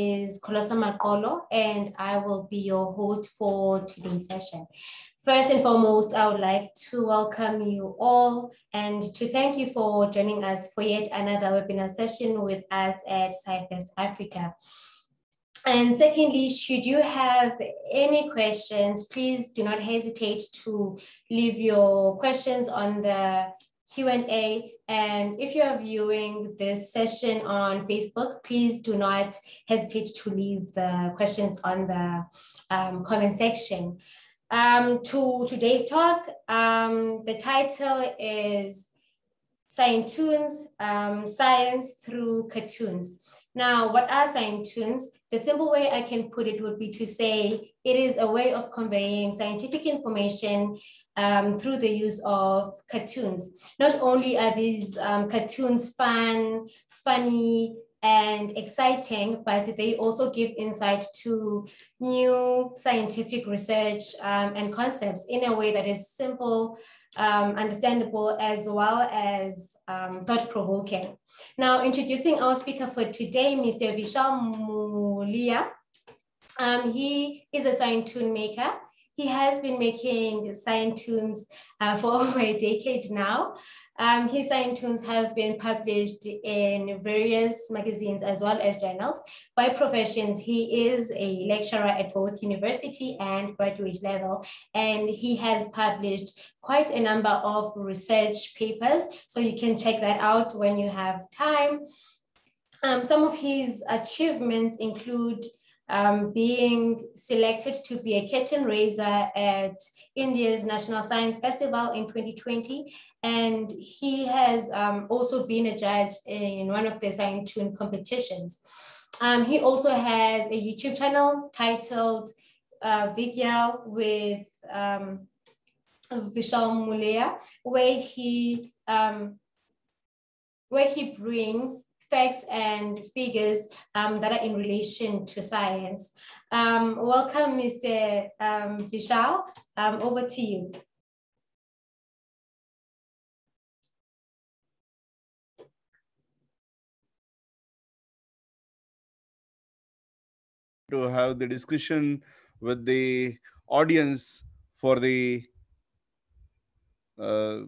is Kolosa Makolo, and I will be your host for today's session. First and foremost, I would like to welcome you all and to thank you for joining us for yet another webinar session with us at SciFest Africa. And secondly, should you have any questions, please do not hesitate to leave your questions on the Q&A. And if you are viewing this session on Facebook, please do not hesitate to leave the questions on the um, comment section. Um, to today's talk, um, the title is Scientoons, um, Science Through Cartoons. Now, what are Scientoons? The simple way I can put it would be to say it is a way of conveying scientific information um, through the use of cartoons. Not only are these um, cartoons fun, funny, and exciting, but they also give insight to new scientific research um, and concepts in a way that is simple, um, understandable, as well as um, thought-provoking. Now, introducing our speaker for today, Mr. Vishal Muliya. Um, he is a Scientoon maker he has been making Scientoons uh, for over a decade now. Um, his tunes have been published in various magazines as well as journals. By professions, he is a lecturer at both university and graduate level, and he has published quite a number of research papers. So you can check that out when you have time. Um, some of his achievements include um, being selected to be a curtain raiser at India's National Science Festival in 2020. And he has um, also been a judge in one of the Scientoon competitions. Um, he also has a YouTube channel titled uh, Vidya with um, Vishal Muliya, where he um, where he brings facts and figures um, that are in relation to science. Um, welcome, Mr. Um, Vishal. Um, over to you. To have the discussion with the audience for the uh,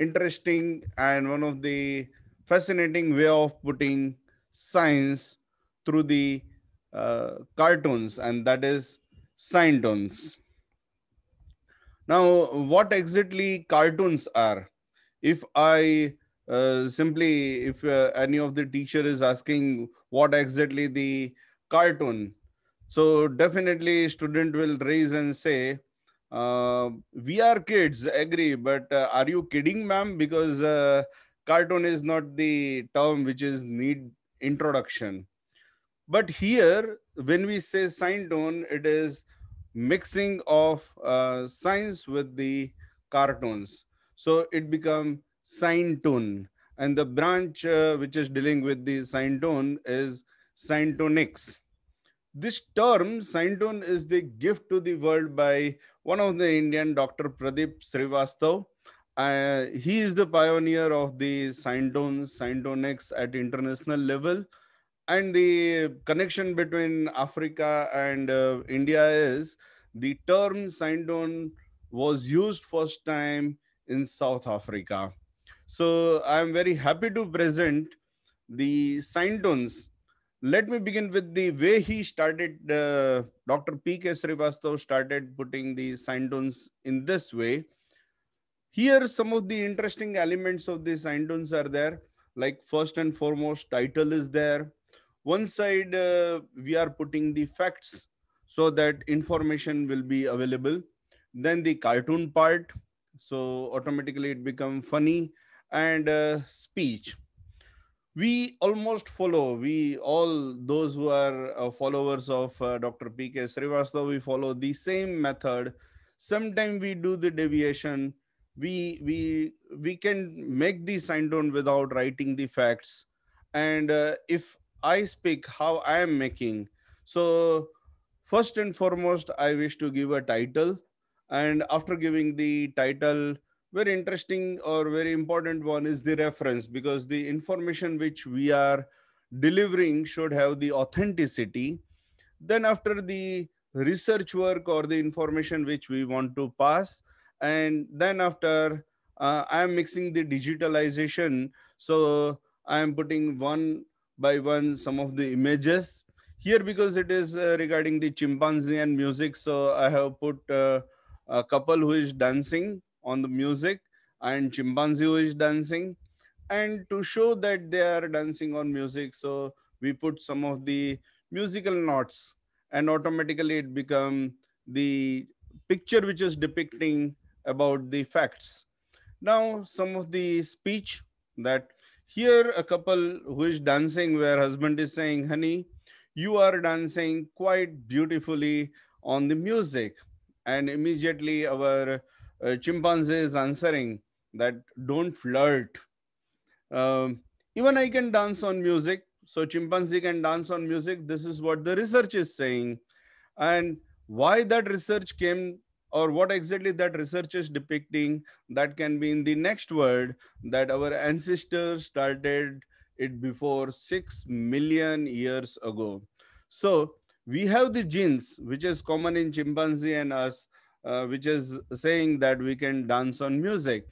interesting and one of the fascinating way of putting science through the uh, cartoons, and that is Scientoons. Now, what exactly cartoons are? If I uh, simply, if uh, any of the teacher is asking what exactly the cartoon, so definitely student will raise and say, uh, we are kids, agree, but uh, are you kidding, ma'am? Because uh, cartoon is not the term which is need introduction. But here when we say Scientoon it is mixing of uh, science with the cartoons. So it become Scientoon and the branch uh, which is dealing with the Scientoon is Scientoonics this term Scientoon is the gift to the world by one of the indian dr pradeep srivastav uh, he is the pioneer of the Scientoons, Scientoonics at international level. And the connection between Africa and uh, India is the term Scientoon was used first time in South Africa. So I'm very happy to present the Scientoons. Let me begin with the way he started, uh, Dr. P.K. Srivastav started putting the Scientoons in this way here, some of the interesting elements of the Scientoons are there. Like first and foremost, title is there. One side, uh, we are putting the facts so that information will be available. Then the cartoon part, so automatically it become funny and uh, speech. We almost follow, we all those who are uh, followers of uh, Dr. P.K. Srivastav, we follow the same method. Sometimes we do the deviation we we we can make the Scientoon without writing the facts and uh, if i speak how i am making so first and foremost i wish to give a title and after giving the title very interesting or very important one is the reference because the information which we are delivering should have the authenticity. Then after the research work or the information which we want to pass, and then after uh, I am mixing the digitalization. So I am putting one by one some of the images here because it is uh, regarding the chimpanzee and music. So I have put uh, a couple who is dancing on the music and chimpanzee who is dancing and to show that they are dancing on music so we put some of the musical notes and automatically it become the picture which is depicting about the facts. Now some of the speech that here a couple who is dancing where husband is saying honey you are dancing quite beautifully on the music. And immediately our uh, chimpanzee is answering that don't flirt. Um, even i can dance on music so chimpanzee can dance on music. This is what the research is saying. And why that research came or what exactly that research is depicting that can be in the next word that our ancestors started it before 6 million years ago. So we have the genes which is common in chimpanzee and us uh, which is saying that we can dance on music.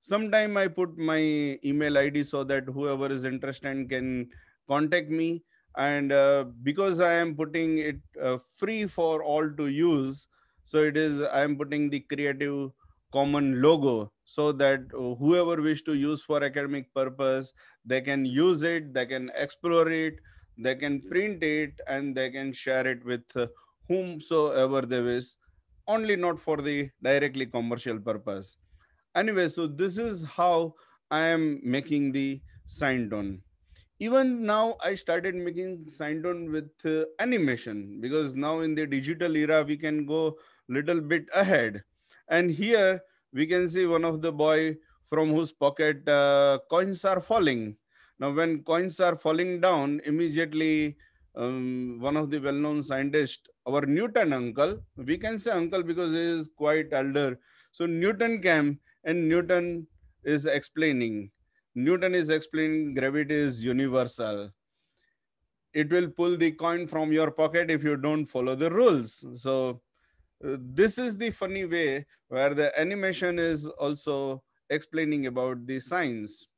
Sometime i put my email id so that whoever is interested can contact me. And uh, because i am putting it uh, free for all to use so it is i am putting the creative common logo so that uh, whoever wish to use for academic purpose they can use it they can explore it they can print it and they can share it with uh, whomsoever they wish only not for the directly commercial purpose. Anyway so this is how i am making the Scientoon. Even now i started making Scientoon with uh, animation because now in the digital era we can go little bit ahead. And here we can see one of the boy from whose pocket uh, coins are falling. Now when coins are falling down immediately um, one of the well-known scientists our newton uncle we can say uncle because he is quite elder. So newton came and newton is explaining. Newton is explaining gravity is universal. It will pull the coin from your pocket if you don't follow the rules. So this is the funny way where the animation is also explaining about the science.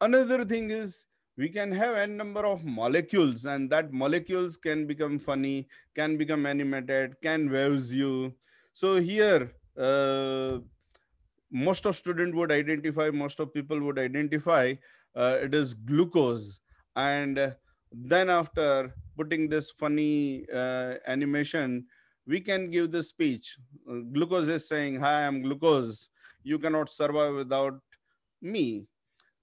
Another thing is we can have n number of molecules and that molecules can become funny can become animated can waves you. So here uh, most of student would identify most of people would identify uh, it is glucose. And then after putting this funny uh, animation we can give the speech. Uh, glucose is saying hi i'm glucose. You cannot survive without me.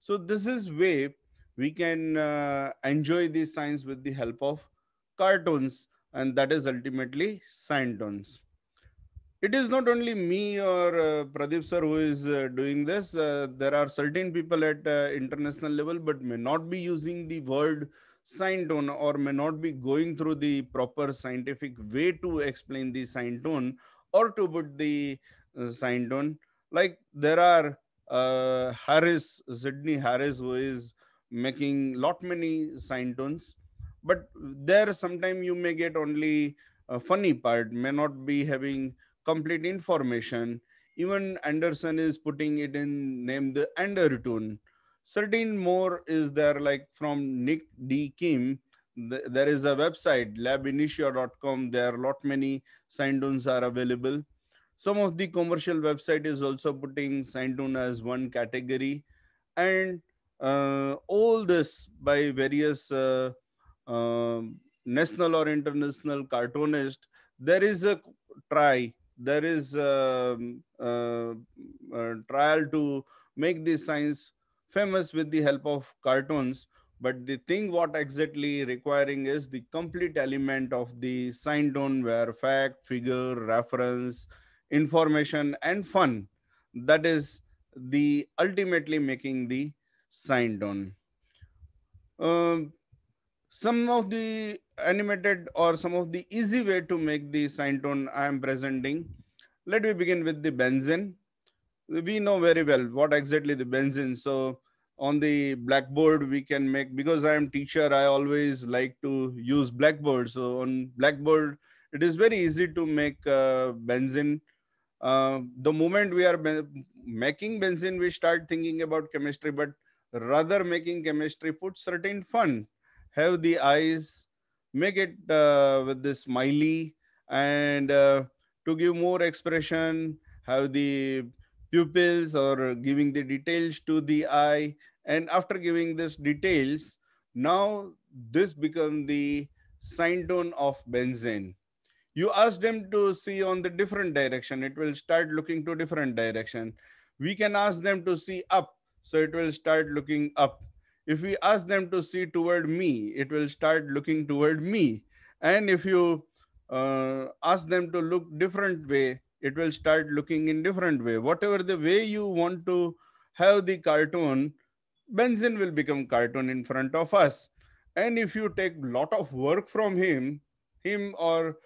So this is way we can uh, enjoy the science with the help of cartoons and that is ultimately tones it is not only me or uh, Pradeep sir who is uh, doing this. Uh, there are certain people at uh, international level, but may not be using the word Scientoon or may not be going through the proper scientific way to explain the Scientoon or to put the uh, Scientoon. Like there are uh, Harris, Sidney Harris, who is making lot many Scientoons, but there sometime you may get only a funny part, may not be having complete information. Even Anderson is putting it in name the undertone. Certain more is there like from Nick D. Kim. there is a website lab-initio.com. There are lot many Scientoons are available. Some of the commercial website is also putting Scientoon as one category, and uh, all this by various uh, uh, national or international cartoonists. There is a try there is a, a, a trial to make this science famous with the help of cartoons but the thing what exactly requiring is the complete element of the Scientoon where fact figure reference information and fun that is the ultimately making the Scientoon um, some of the animated or some of the easy way to make the Scientoon I am presenting. Let me begin with the benzene. We know very well what exactly the benzene. So on the blackboard we can make because i am teacher i always like to use blackboard. So on blackboard it is very easy to make uh, benzene. Uh, the moment we are making benzene we start thinking about chemistry but rather making chemistry put certain fun. Have the eyes make it uh, with this smiley and uh, to give more expression have the pupils or giving the details to the eye. And after giving this details now this become the Scientoon of benzene. You ask them to see on the different direction. It will start looking to different direction. We can ask them to see up so it will start looking up. If we ask them to see toward me it will start looking toward me. And if you uh, ask them to look different way it will start looking in different way. Whatever the way you want to have the cartoon benzene will become cartoon in front of us. And if you take lot of work from him him or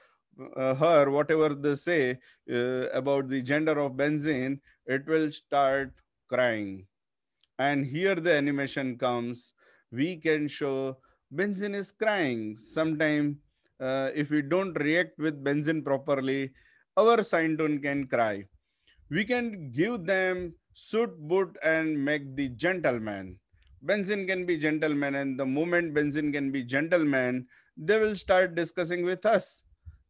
uh, her whatever they say uh, about the gender of benzene it will start crying. And here the animation comes. We can show benzene is crying. Sometime uh, if we don't react with benzene properly our Scientoon can cry we can give them suit boot and make the gentleman benzene can be gentleman and the moment benzene can be gentleman they will start discussing with us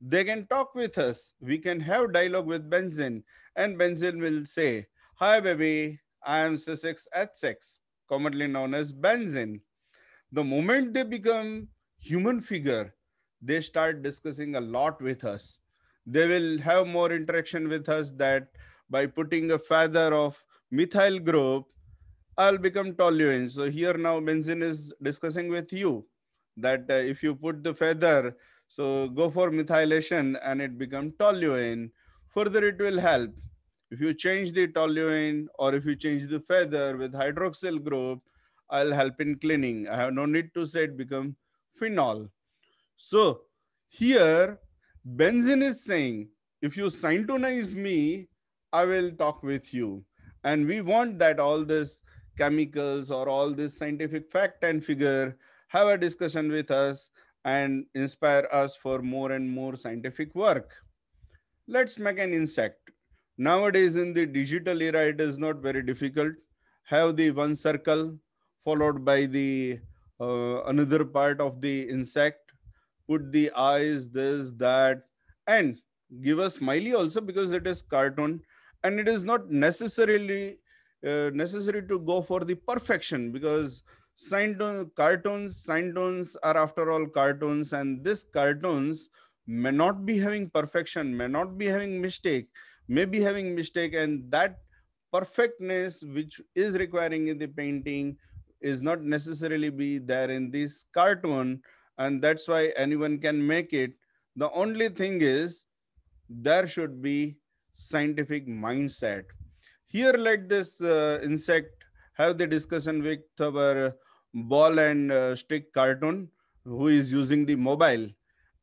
they can talk with us we can have dialogue with benzene and benzene will say hi baby I am C6H6, commonly known as benzene. The moment they become human figure, they start discussing a lot with us. They will have more interaction with us that by putting a feather of methyl group, I'll become toluene. So here now benzene is discussing with you that uh, if you put the feather, so go for methylation and it become toluene. Further, it will help if you change the toluene or if you change the feather with hydroxyl group, I'll help in cleaning. I have no need to say it become phenol. So here, benzene is saying, if you syntonize me, I will talk with you. And we want that all this chemicals or all this scientific fact and figure have a discussion with us and inspire us for more and more scientific work. Let's make an insect Nowadays, in the digital era, it is not very difficult. Have the one circle followed by the uh, another part of the insect. Put the eyes, this, that, and give a smiley also because it is cartoon, and it is not necessarily uh, necessary to go for the perfection because sign cartoons, Scientoons are after all cartoons, and this cartoons may not be having perfection, may not be having mistake may be having mistake and that perfectness which is requiring in the painting is not necessarily be there in this cartoon and that's why anyone can make it. The only thing is there should be scientific mindset. Here let this uh, insect have the discussion with our ball and uh, stick cartoon who is using the mobile.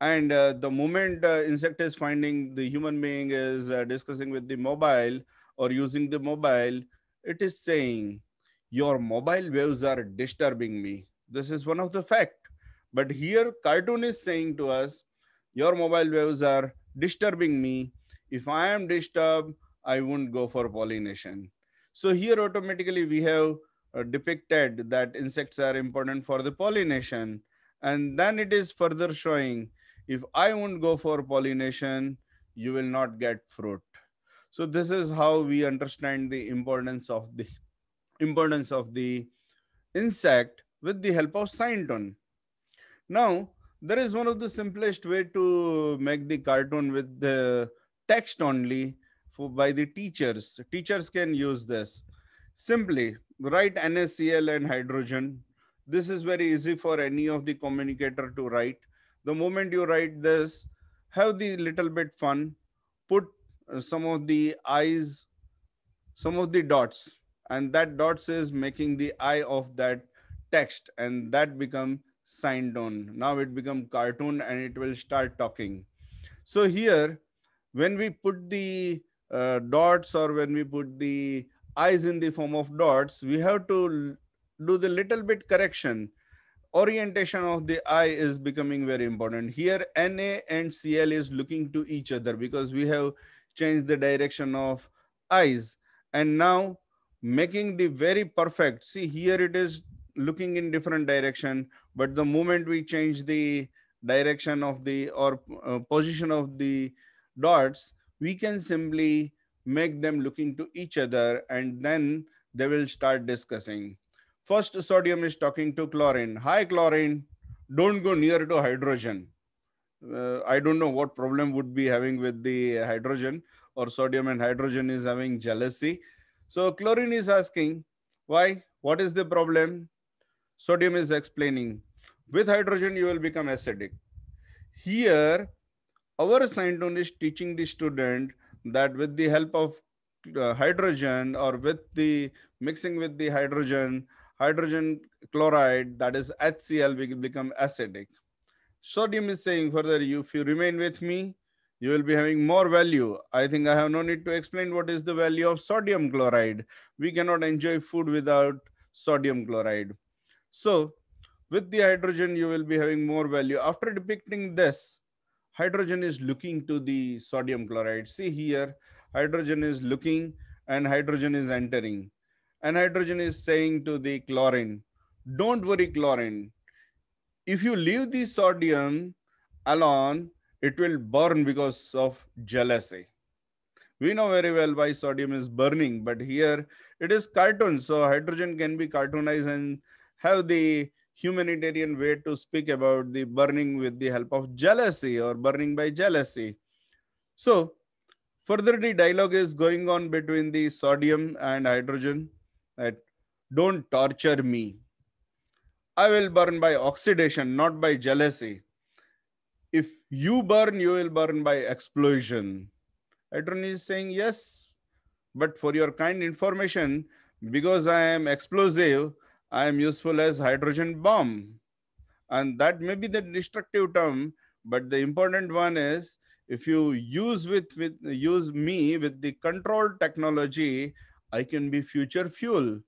And uh, the moment uh, insect is finding the human being is uh, discussing with the mobile or using the mobile it is saying your mobile waves are disturbing me. This is one of the fact but here cartoon is saying to us your mobile waves are disturbing me if i am disturbed i won't go for pollination so here automatically we have uh, depicted that insects are important for the pollination and then it is further showing if I won't go for pollination, you will not get fruit. So this is how we understand the importance of the importance of the insect with the help of tone. Now, there is one of the simplest way to make the cartoon with the text only for by the teachers. Teachers can use this. Simply write NaCl and hydrogen. This is very easy for any of the communicator to write the moment you write this have the little bit fun put uh, some of the eyes some of the dots and that dots is making the eye of that text and that become sign on. now it become cartoon and it will start talking. So here when we put the uh, dots or when we put the eyes in the form of dots we have to do the little bit correction. Orientation of the eye is becoming very important. Here na and cl is looking to each other because we have changed the direction of eyes. And now making the very perfect see here it is looking in different direction but the moment we change the direction of the or uh, position of the dots we can simply make them looking to each other and then they will start discussing. First sodium is talking to chlorine. Hi chlorine. Don't go near to hydrogen. Uh, i don't know what problem would be having with the hydrogen or sodium and hydrogen is having jealousy. So chlorine is asking why? What is the problem sodium is explaining. With hydrogen you will become acidic. Here our Scientoon is teaching the student that with the help of uh, hydrogen or with the mixing with the hydrogen hydrogen chloride that is hcl will become acidic. Sodium is saying further if you remain with me you will be having more value. I think i have no need to explain what is the value of sodium chloride. We cannot enjoy food without sodium chloride so with the hydrogen you will be having more value after depicting this hydrogen is looking to the sodium chloride. See here, hydrogen is looking and hydrogen is entering. And hydrogen is saying to the chlorine, don't worry chlorine. If you leave the sodium alone, it will burn because of jealousy. We know very well why sodium is burning, but here it is cartoon. So hydrogen can be cartoonized and have the humanitarian way to speak about the burning with the help of jealousy or burning by jealousy. So further the dialogue is going on between the sodium and hydrogen that don't torture me. I will burn by oxidation, not by jealousy. If you burn, you will burn by explosion. Hydrogen is saying, yes, but for your kind information, because I am explosive, I am useful as hydrogen bomb. And that may be the destructive term, but the important one is if you use with, with use me with the control technology, I can be future fuel.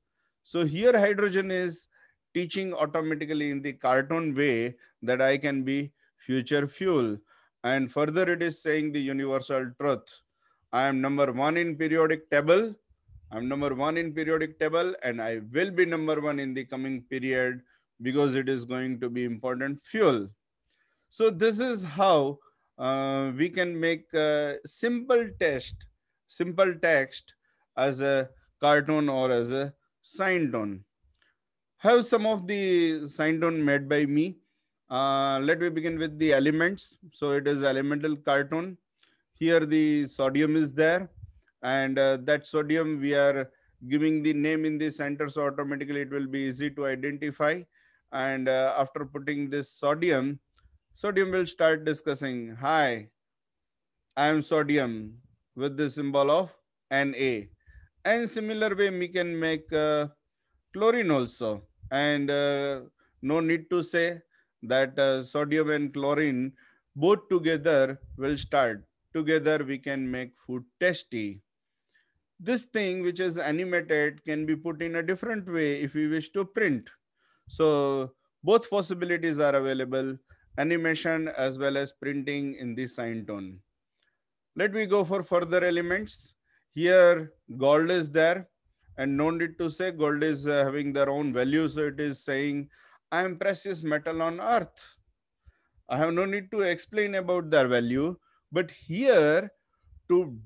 So here hydrogen is teaching automatically in the cartoon way that I can be future fuel. And further it is saying the universal truth. I am number one in periodic table I'm number one in periodic table and I will be number one in the coming period because it is going to be important fuel. So this is how uh, we can make a simple test, simple text as a cartoon or as a Scientoon. Have some of the Scientoon made by me. Uh, let me begin with the elements. So it is elemental cartoon. Here the sodium is there and uh, that sodium we are giving the name in the center so automatically it will be easy to identify. And uh, after putting this sodium sodium will start discussing hi i am sodium with the symbol of na. And similar way we can make uh, chlorine also. And uh, no need to say that uh, sodium and chlorine both together will start. Together we can make food tasty this thing which is animated can be put in a different way if we wish to print. So both possibilities are available, animation as well as printing in the Scientoon. Let me go for further elements. Here gold is there and no need to say gold is uh, having their own value. So it is saying I am precious metal on earth. I have no need to explain about their value, but here to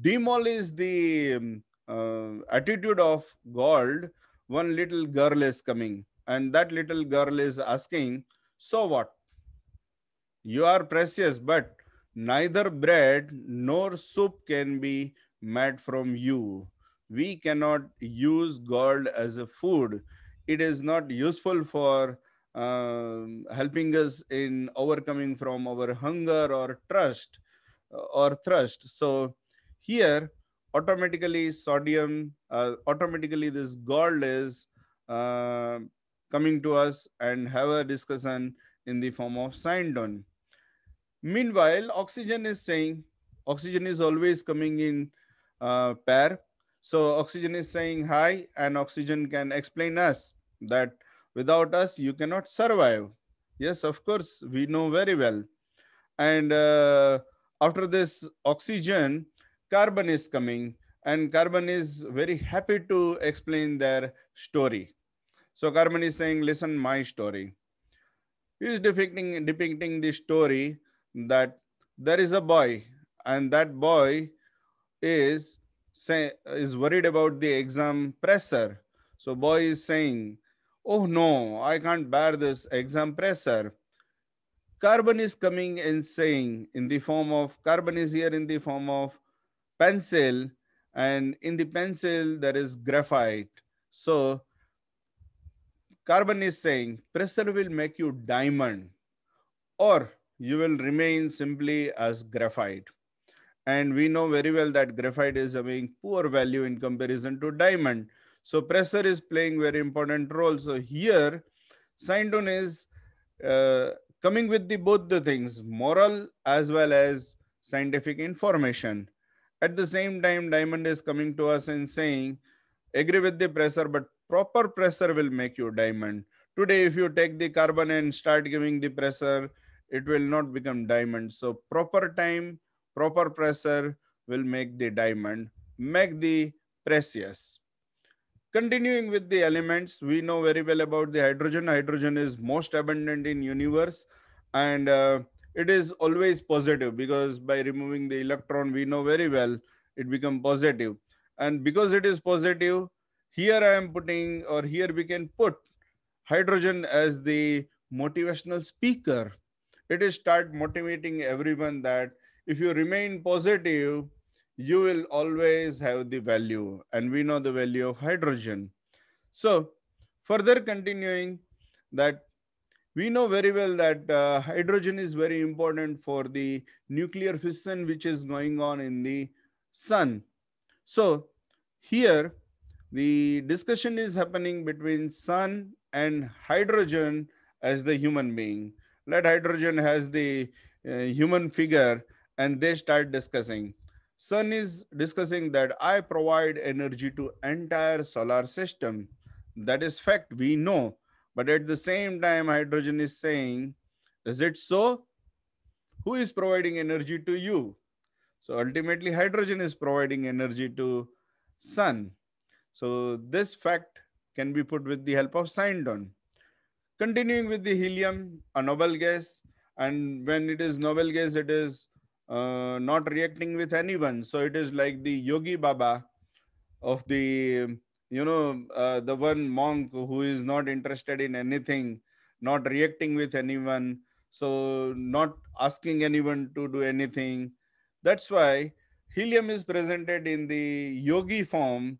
demolish the um, uh, attitude of gold, one little girl is coming, and that little girl is asking, So what? You are precious, but neither bread nor soup can be made from you. We cannot use gold as a food. It is not useful for uh, helping us in overcoming from our hunger or trust or thirst. So here, automatically sodium, uh, automatically this gold is uh, coming to us and have a discussion in the form of Scientoon. Meanwhile, oxygen is saying, oxygen is always coming in uh, pair. So oxygen is saying hi and oxygen can explain us. that without us, you cannot survive. Yes, of course, we know very well. And uh, after this oxygen, carbon is coming and carbon is very happy to explain their story. So carbon is saying, listen, my story. He is depicting, depicting the story that there is a boy and that boy is say, is worried about the exam pressure. So boy is saying, oh no, I can't bear this exam pressure. Carbon is coming and saying in the form of, carbon is here in the form of pencil and in the pencil there is graphite. So carbon is saying pressure will make you diamond or you will remain simply as graphite. And we know very well that graphite is having poor value in comparison to diamond. So pressure is playing very important role. So here, Scientoon is uh, coming with the both the things, moral as well as scientific information. At the same time, Diamond is coming to us and saying, agree with the pressure, but proper pressure will make you diamond. Today, if you take the carbon and start giving the pressure, it will not become diamond. So proper time, proper pressure will make the diamond, make the precious. Continuing with the elements, we know very well about the hydrogen. Hydrogen is most abundant in universe and uh, it is always positive because by removing the electron, we know very well it become. And because it is positive, here I am putting or here we can put hydrogen as the motivational speaker it is start motivating everyone that if you remain positive, you will always have the value. And we know the value of hydrogen. So further continuing that we know very well that uh, hydrogen is very important for the nuclear fission which is going on in the sun. So here the discussion is happening between sun and hydrogen as the human being. Let hydrogen has the uh, human figure and they start discussing. Sun is discussing that i provide energy to entire solar system. That is fact. We know but at the same time hydrogen is saying is it so who is providing energy to you so ultimately hydrogen is providing energy to sun so this fact can be put with the help of Scientoon. Continuing with the helium, a noble gas, and when it is noble gas, it is uh, not reacting with anyone. So it is like the Yogi Baba of the, you know, uh, the one monk who is not interested in anything, not reacting with anyone, so not asking anyone to do anything. That's why helium is presented in the yogi form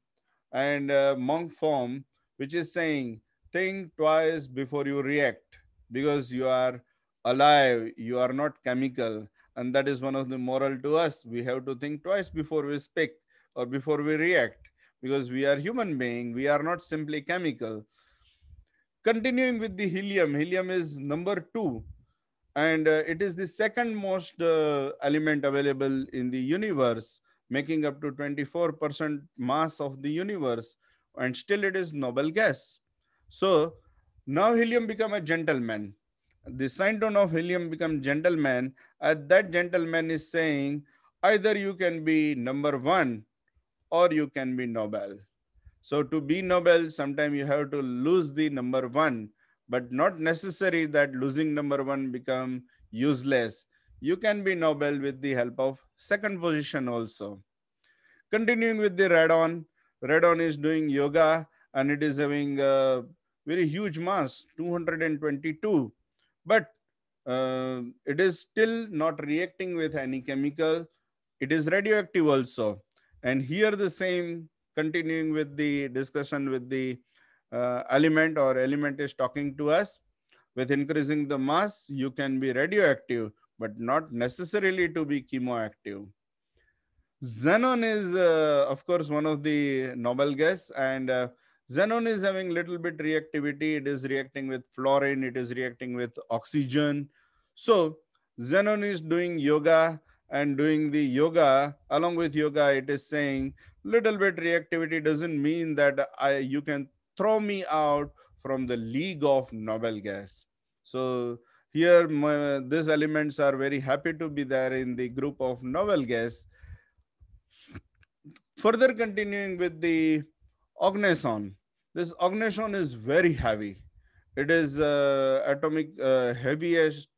and uh, monk form, which is saying think twice before you react because you are alive, you are not chemical. And that is one of the moral to us. We have to think twice before we speak or before we react because we are human being. We are not simply chemical. Continuing with the helium, helium is number two. And uh, it is the second most uh, element available in the universe, making up to 24% mass of the universe. And still it is noble gas so now helium become a gentleman. The Scientoon of helium become gentleman. And that gentleman is saying either you can be number one or you can be Nobel. So to be Nobel, sometimes you have to lose the number one, but not necessary that losing number one become useless. You can be Nobel with the help of second position also. Continuing with the radon, radon is doing yoga and it is having a very huge mass, 222. But uh, it is still not reacting with any chemical. It is radioactive also. And here the same, continuing with the discussion with the uh, element or element is talking to us. With increasing the mass, you can be radioactive, but not necessarily to be chemoactive. Xenon is, uh, of course, one of the noble gas and uh, Xenon is having little bit reactivity. It is reacting with fluorine. It is reacting with oxygen. So Xenon is doing yoga and doing the yoga. Along with yoga, it is saying little bit reactivity doesn't mean that I you can throw me out from the League of Noble Gas. So here, my, these elements are very happy to be there in the group of noble gas. Further continuing with the oganesson. This oganesson is very heavy. It is uh, atomic uh, heaviest,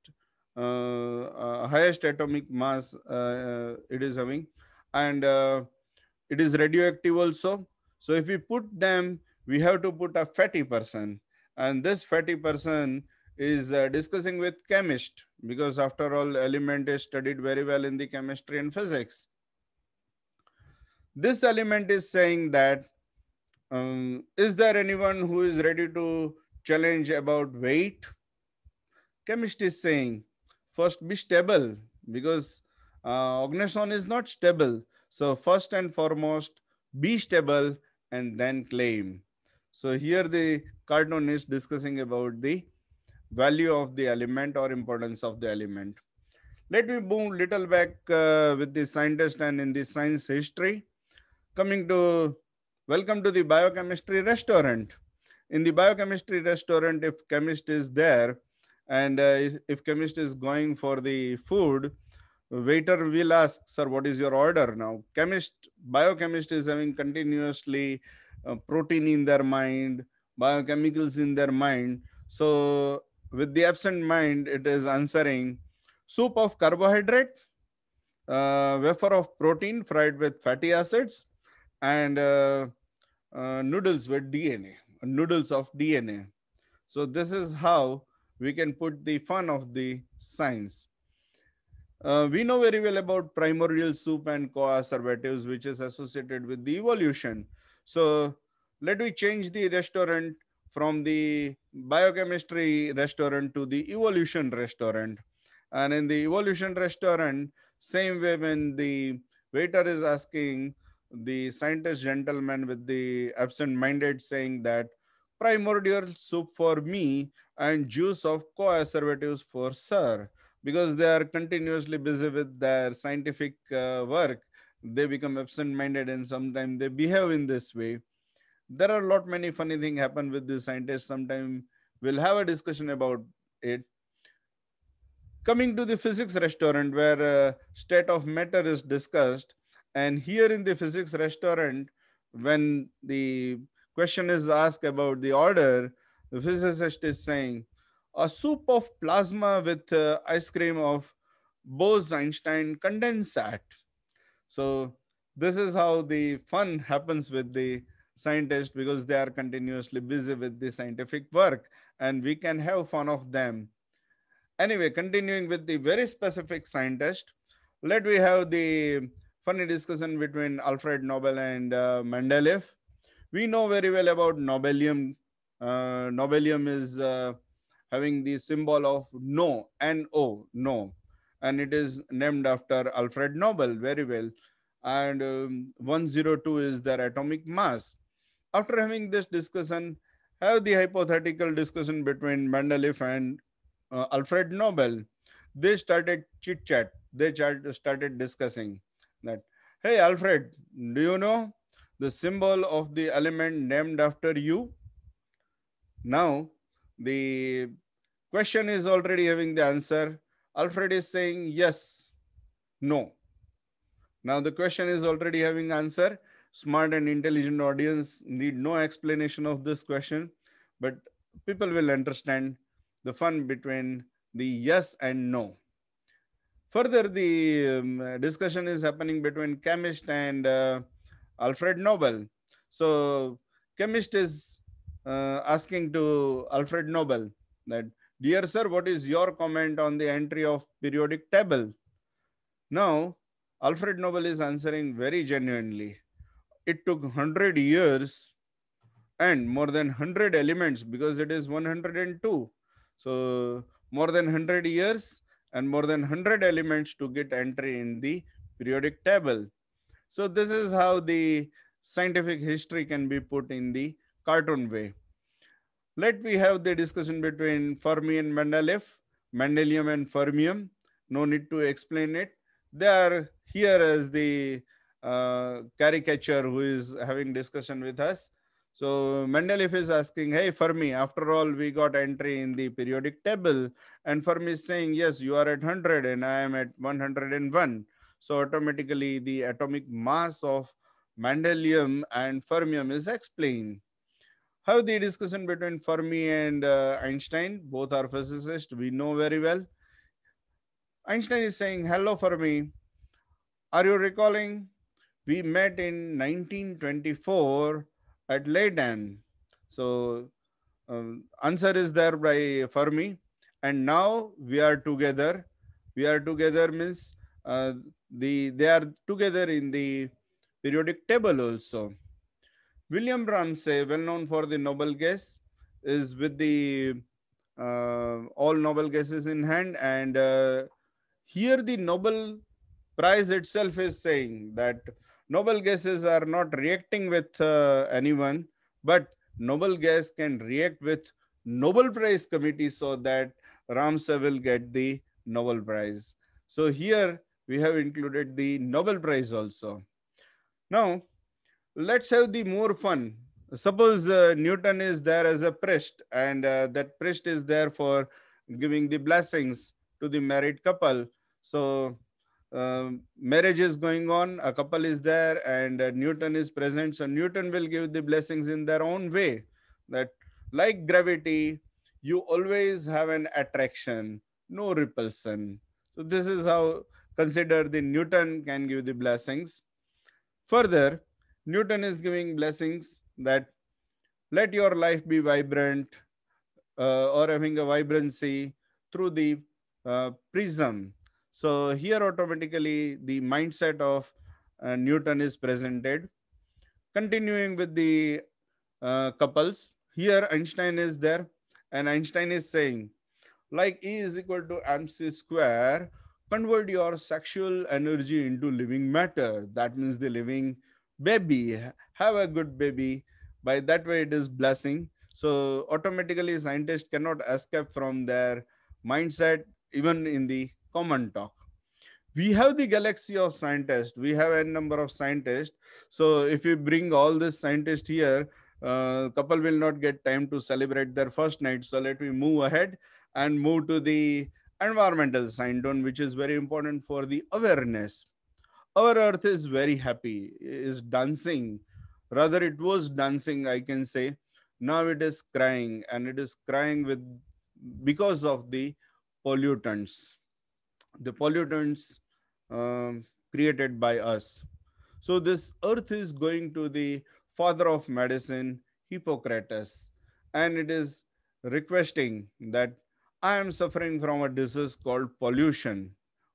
highest atomic mass uh, it is having. And uh, it is radioactive also. So if we put them, we have to put a fatty person. And this fatty person is uh, discussing with chemist because after all element is studied very well in the chemistry and physics. This element is saying that um, is there anyone who is ready to challenge about weight? Chemist is saying first be stable because uh, is not stable. So first and foremost, be stable and then claim. So here the cartoon is discussing about the value of the element or importance of the element. Let me move little back uh, with the scientist and in the science history. Coming to, welcome to the biochemistry restaurant. In the biochemistry restaurant, if chemist is there, and uh, if chemist is going for the food, waiter will ask, sir, what is your order now? Chemist, biochemist is having continuously uh, protein in their mind, biochemicals in their mind. So with the absent mind, it is answering soup of carbohydrate, uh, wafer of protein fried with fatty acids, and uh, uh, noodles with DNA, noodles of DNA. So this is how we can put the fun of the science. Uh, we know very well about primordial soup and co-asservatives, which is associated with the evolution. So let me change the restaurant from the biochemistry restaurant to the evolution restaurant. And in the evolution restaurant, same way when the waiter is asking the scientist gentleman with the absent-minded saying that primordial soup for me and juice of co-asservatives for sir. Because they are continuously busy with their scientific uh, work they become absent-minded and sometimes they behave in this way. There are a lot many funny things happen with the scientists. Sometime we'll have a discussion about it. Coming to the physics restaurant where uh, state of matter is discussed. And here in the physics restaurant when the question is asked about the order the physicist is saying a soup of plasma with uh, ice cream of bose-einstein condensate so this is how the fun happens with the scientists because they are continuously busy with the scientific work and we can have fun of them. Anyway, continuing with the very specific scientist, let we have the funny discussion between Alfred Nobel and uh, Mendeleev. We know very well about Nobelium. Uh, Nobelium is uh, having the symbol of no, N-O, no. And it is named after Alfred Nobel, very well. And um, 102 is their atomic mass after having this discussion, have the hypothetical discussion between Mendeleev and uh, Alfred Nobel. They started chit chat. They started discussing that, hey, Alfred, do you know the symbol of the element named after you? Now, the question is already having the answer. Alfred is saying yes, no. Now the question is already having answer smart and intelligent audience need no explanation of this question, but people will understand the fun between the yes and no. Further, the um, discussion is happening between chemist and uh, Alfred Nobel. So chemist is uh, asking to Alfred Nobel that, dear sir, what is your comment on the entry of periodic table? Now, Alfred Nobel is answering very genuinely it took 100 years and more than 100 elements because it is 102 so more than 100 years and more than 100 elements to get entry in the periodic table so this is how the scientific history can be put in the cartoon way let me have the discussion between fermi and mendeleev mendelium and fermium no need to explain it they are here as the uh, caricature who is having discussion with us. So Mendeleev is asking, hey, Fermi, after all, we got entry in the periodic table. And Fermi is saying, yes, you are at 100 and I am at 101. So automatically the atomic mass of mendelium and fermium is explained. How the discussion between Fermi and uh, Einstein, both are physicists, we know very well. Einstein is saying, hello Fermi, are you recalling? We met in 1924 at Leyden. So um, answer is there by Fermi. And now we are together. We are together means uh, the they are together in the periodic table also. William Ramsay, well known for the noble gas, is with the uh, all noble gases in hand. And uh, here the Nobel Prize itself is saying that noble gases are not reacting with uh, anyone, but noble gas can react with Nobel Prize committee so that Ramsay will get the Nobel Prize. So here we have included the Nobel Prize also. Now, let's have the more fun. Suppose uh, Newton is there as a priest and uh, that priest is there for giving the blessings to the married couple. So um, marriage is going on, a couple is there, and uh, Newton is present. So Newton will give the blessings in their own way. That like gravity, you always have an attraction, no repulsion. So this is how consider the Newton can give the blessings. Further, Newton is giving blessings that let your life be vibrant uh, or having a vibrancy through the uh, prism so here automatically the mindset of uh, Newton is presented. Continuing with the uh, couples, here Einstein is there and Einstein is saying like E is equal to mc square, convert your sexual energy into living matter. That means the living baby. Have a good baby. By that way it is blessing. So automatically scientists cannot escape from their mindset even in the common talk we have the galaxy of scientists we have a number of scientists so if we bring all this scientists here uh, couple will not get time to celebrate their first night so let me move ahead and move to the environmental sign which is very important for the awareness. Our earth is very happy is dancing. Rather it was dancing i can say. Now it is crying and it is crying with because of the pollutants. The pollutants um, created by us. So this earth is going to the father of medicine, Hippocrates, and it is requesting that I am suffering from a disease called pollution.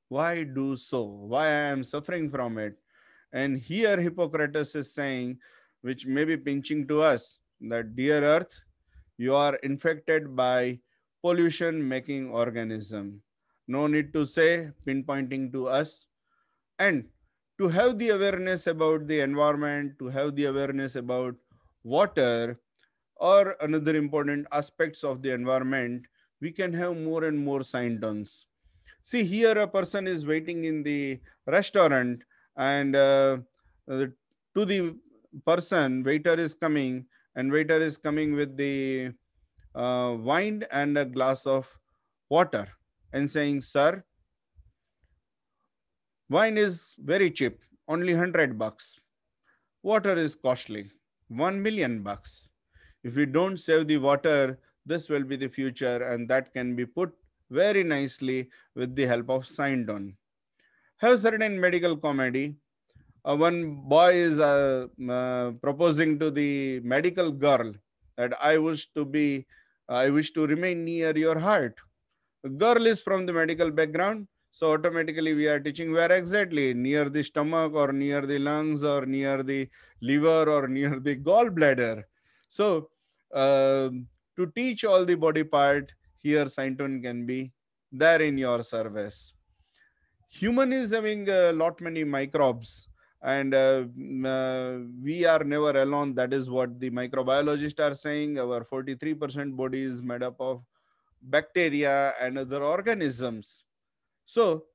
Why do so? Why I am suffering from it? And here Hippocrates is saying, which may be pinching to us, that dear earth, you are infected by pollution making organism no need to say pinpointing to us and to have the awareness about the environment to have the awareness about water or another important aspects of the environment we can have more and more Scientoons see here a person is waiting in the restaurant and uh, uh, to the person waiter is coming and waiter is coming with the uh, wine and a glass of water and saying, Sir, wine is very cheap, only 100 bucks. Water is costly, 1 million bucks. If we don't save the water, this will be the future, and that can be put very nicely with the help of Scientoon. Have certain medical comedy. Uh, one boy is uh, uh, proposing to the medical girl that I wish to be, I wish to remain near your heart The girl is from the medical background so automatically we are teaching where exactly near the stomach or near the lungs or near the liver or near the gallbladder so uh, to teach all the body part here Scientoon can be there in your service. Human is having a lot many microbes and uh, uh, we are never alone. That is what the microbiologists are saying. Our 43% body is made up of bacteria and other organisms. So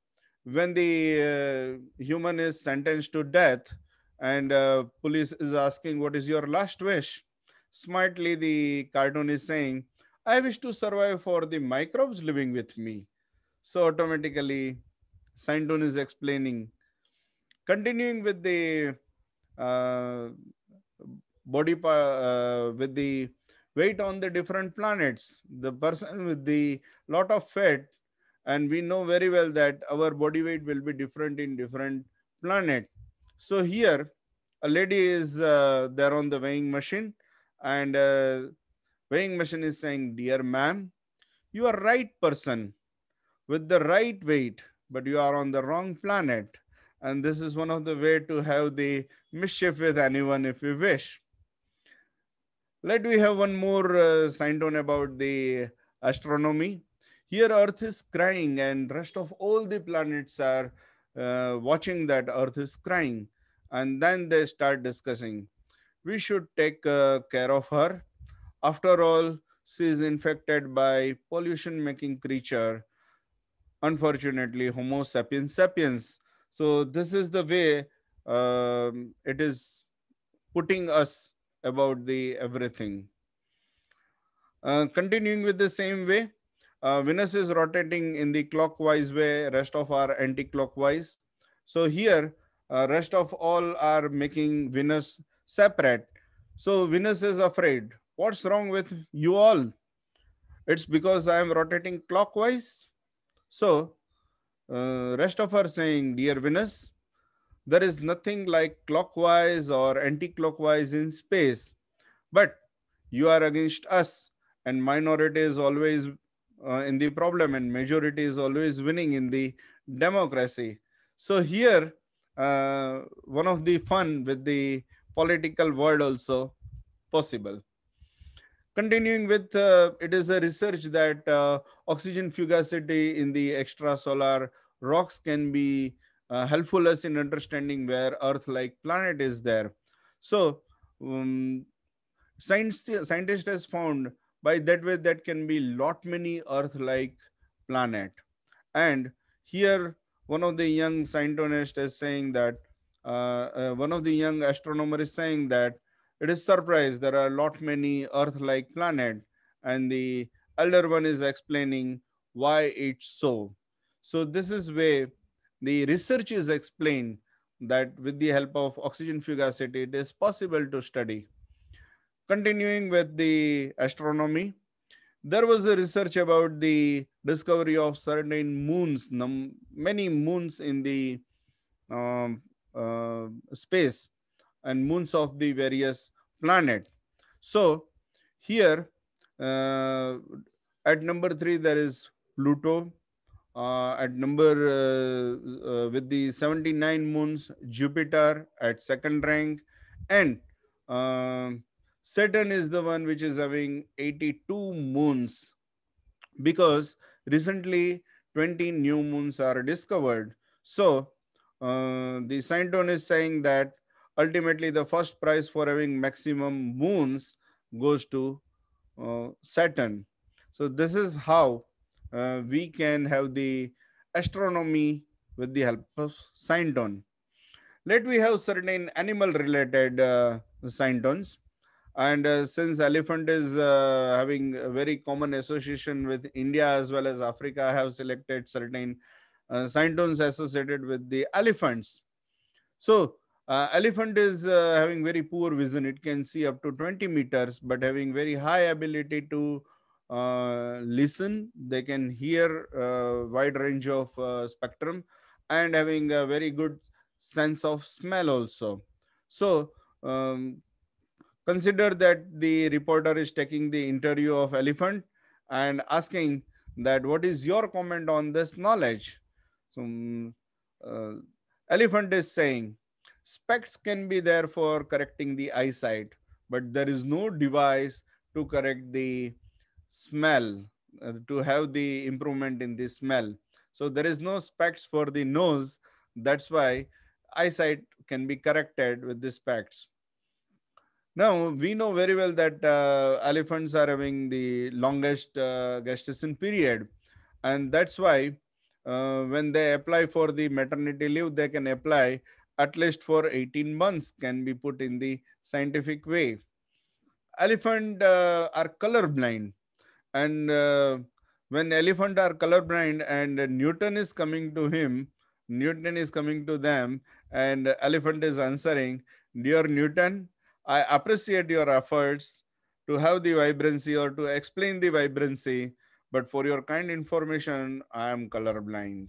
when the uh, human is sentenced to death and uh, police is asking what is your last wish smartly the cartoon is saying, I wish to survive for the microbes living with me. So automatically, Scientoon is explaining. Continuing with the uh, body uh, with the weight on the different planets, the person with the lot of fat, and we know very well that our body weight will be different in different planet. So here, a lady is uh, there on the weighing machine, and uh, weighing machine is saying, "Dear ma'am, you are right person with the right weight, but you are on the wrong planet. And this is one of the way to have the mischief with anyone if you wish. Let we have one more uh, Scientoon about the astronomy. Here Earth is crying and rest of all the planets are uh, watching that Earth is crying. And then they start discussing, we should take uh, care of her. After all, she is infected by pollution making creature unfortunately homo sapiens sapiens. So this is the way um, it is putting us about the everything. Uh, continuing with the same way uh, venus is rotating in the clockwise way rest of our anti-clockwise. So here uh, rest of all are making venus separate. So venus is afraid. What's wrong with you all? It's because i am rotating clockwise. So, uh, rest of are saying, Dear Venus, there is nothing like clockwise or anti-clockwise in space, but you are against us, and minority is always uh, in the problem, and majority is always winning in the democracy. So here, uh, one of the fun with the political world also possible. Continuing with, uh, it is a research that uh, oxygen fugacity in the extrasolar rocks can be uh, helpful us in understanding where Earth-like planet is there. So, um, science, scientist has found by that way that can be lot many Earth-like planet. And here, one of the young scientists is saying that one of the young astronomer is saying that it is surprised there are a lot many Earth-like planet, and the elder one is explaining why it's so. So this is where the research is explained that with the help of oxygen fugacity, it is possible to study. Continuing with the astronomy, there was a research about the discovery of certain moons, many moons in the um, uh, space and moons of the various planet. So here uh, at number three, there is Pluto. Uh, at number uh, uh with the 79 moons, Jupiter at second rank. And um, Saturn is the one which is having 82 moons because recently 20 new moons are discovered. So uh, the Scientoon is saying that ultimately the first prize for having maximum moons goes to uh, Saturn. So this is how uh, we can have the astronomy with the help of Scientoon. Let we have certain animal related uh, Scientoons. And uh, since elephant is uh, having a very common association with India as well as Africa, I have selected certain uh, Scientoons associated with the elephants. So uh, elephant is uh, having very poor vision. It can see up to 20 meters, but having very high ability to uh, listen. They can hear a uh, wide range of uh, spectrum and having a very good sense of smell also. So um, consider that the reporter is taking the interview of elephant and asking that what is your comment on this knowledge? So uh, elephant is saying Specs can be there for correcting the eyesight, but there is no device to correct the smell, uh, to have the improvement in the smell. So there is no specs for the nose. That's why eyesight can be corrected with the specs. Now, we know very well that uh, elephants are having the longest uh, gestation period. And that's why uh, when they apply for the maternity leave, they can apply at least for 18 months can be put in the scientific way. elephant uh, are colorblind and uh, when elephant are colorblind and newton is coming to him newton is coming to them and elephant is answering dear newton i appreciate your efforts to have the vibrancy or to explain the vibrancy but for your kind information i am colorblind.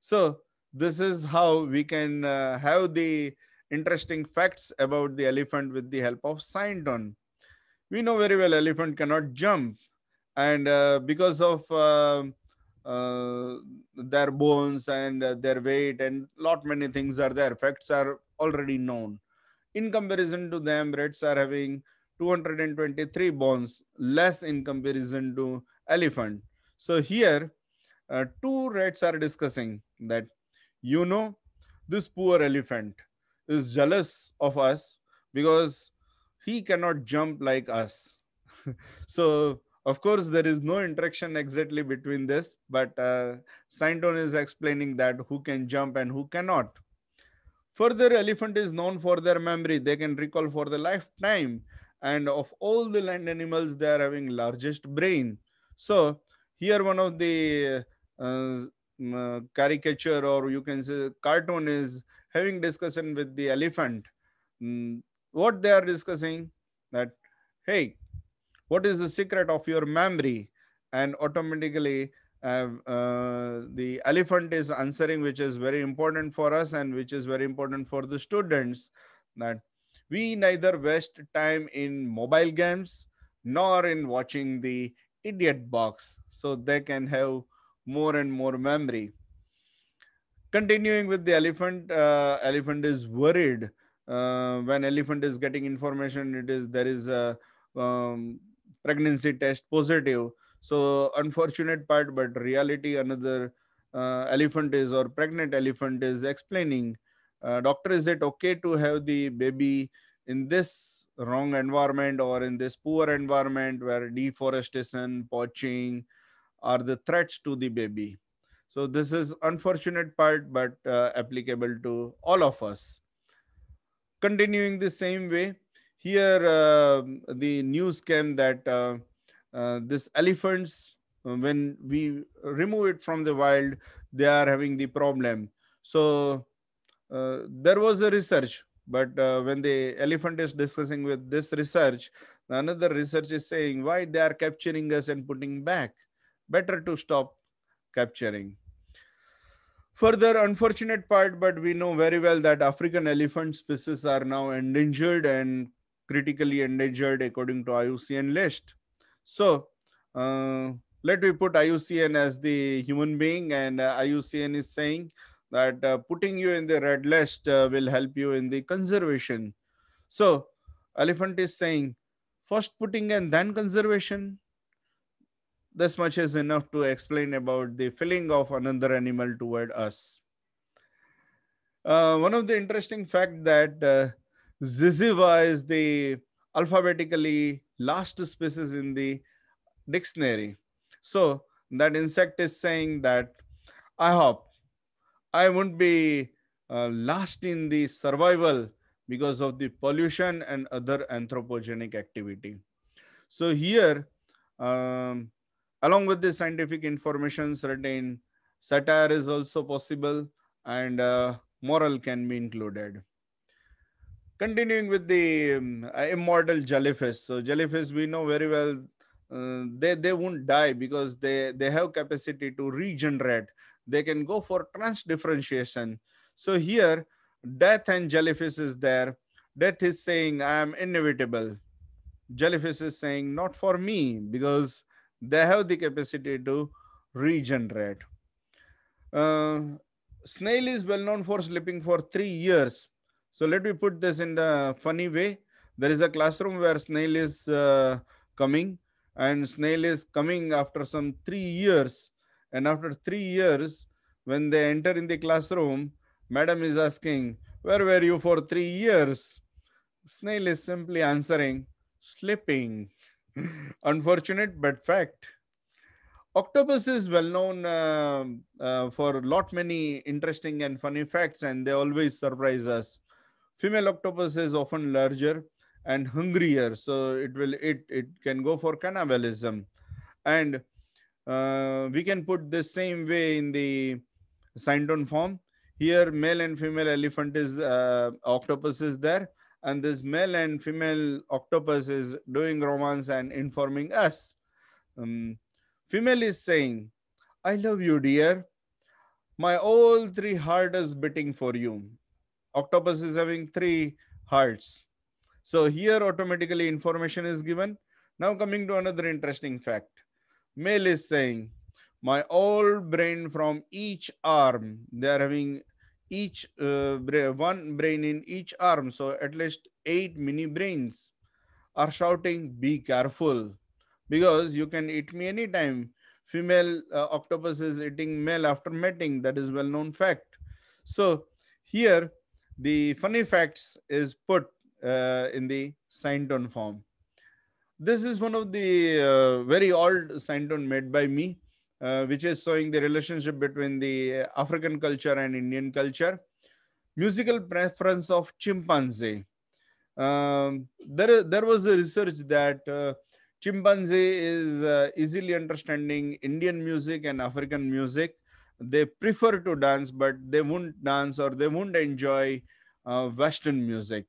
So this is how we can uh, have the interesting facts about the elephant with the help of Scientoon. We know very well elephant cannot jump and uh, because of uh, uh, their bones and uh, their weight and lot many things are there. Facts are already known. In comparison to them rats are having 223 bones less in comparison to elephant so here uh, two rats are discussing that you know this poor elephant is jealous of us because he cannot jump like us so of course, there is no interaction exactly between this, but uh, is explaining that who can jump and who cannot. Further, elephant is known for their memory. They can recall for the lifetime. And of all the land animals, they are having largest brain. So here one of the uh, uh, caricature or you can say cartoon is having discussion with the elephant. Mm, what they are discussing that, hey, what is the secret of your memory and automatically uh, uh, the elephant is answering which is very important for us and which is very important for the students that we neither waste time in mobile games nor in watching the idiot box so they can have more and more memory. Continuing with the elephant uh, elephant is worried. Uh, when elephant is getting information it is there is a um, pregnancy test positive. So unfortunate part but reality another uh, elephant is or pregnant elephant is explaining. Uh, doctor is it okay to have the baby in this wrong environment or in this poor environment where deforestation poaching are the threats to the baby. So this is unfortunate part but uh, applicable to all of us. Continuing the same way here uh, the news came that uh, uh, this elephants uh, when we remove it from the wild they are having the problem. So uh, there was a research but uh, when the elephant is discussing with this research another research is saying why they are capturing us and putting back better to stop capturing further unfortunate part but we know very well that african elephant species are now endangered and critically endangered according to IUCN list. So uh, let me put IUCN as the human being and uh, IUCN is saying that uh, putting you in the red list uh, will help you in the conservation. So elephant is saying first putting and then conservation. This much is enough to explain about the feeling of another animal toward us. Uh, one of the interesting fact that uh, Zyzzyva is the alphabetically last species in the dictionary. So that insect is saying that I hope I won't be uh, last in the survival because of the pollution and other anthropogenic activity. So here, um, along with the scientific information, certain satire is also possible and uh, moral can be included. Continuing with the um, uh, immortal jellyfish. So jellyfish we know very well uh, they they won't die because they they have capacity to regenerate they can go for transdifferentiation. So here death and jellyfish is there. Death is saying i am inevitable. Jellyfish is saying not for me because they have the capacity to regenerate. Uh, snail is well known for sleeping for three years. So let me put this in the funny way. There is a classroom where snail is uh, coming and snail is coming after some three years. And after three years, when they enter in the classroom, madam is asking, where were you for three years? Snail is simply answering, sleeping. Unfortunate, but fact. Octopus is well known uh, uh, for a lot many interesting and funny facts, and they always surprise us. Female octopus is often larger and hungrier so it will it it can go for cannibalism and uh, we can put the same way in the Scientoon form. Here male and female elephant is uh, octopus is there and this male and female octopus is doing romance and informing us. Um, female is saying i love you dear. My all three heart is beating for you. Octopus is having three hearts. So here automatically information is given. Now coming to another interesting fact male is saying my all brain from each arm. They are having each uh, one brain in each arm. So at least eight mini brains are shouting be careful. Because you can eat me anytime. Female uh, octopus is eating male after mating. That is well known fact. So here the funny facts is put uh, in the Scientoon form this is one of the uh, very old Scientoon made by me uh, which is showing the relationship between the African culture and Indian culture. Musical preference of chimpanzee. Um, there, there was a research that uh, chimpanzee is uh, easily understanding Indian music and African music. They prefer to dance, but they won't dance or they won't enjoy uh, Western music.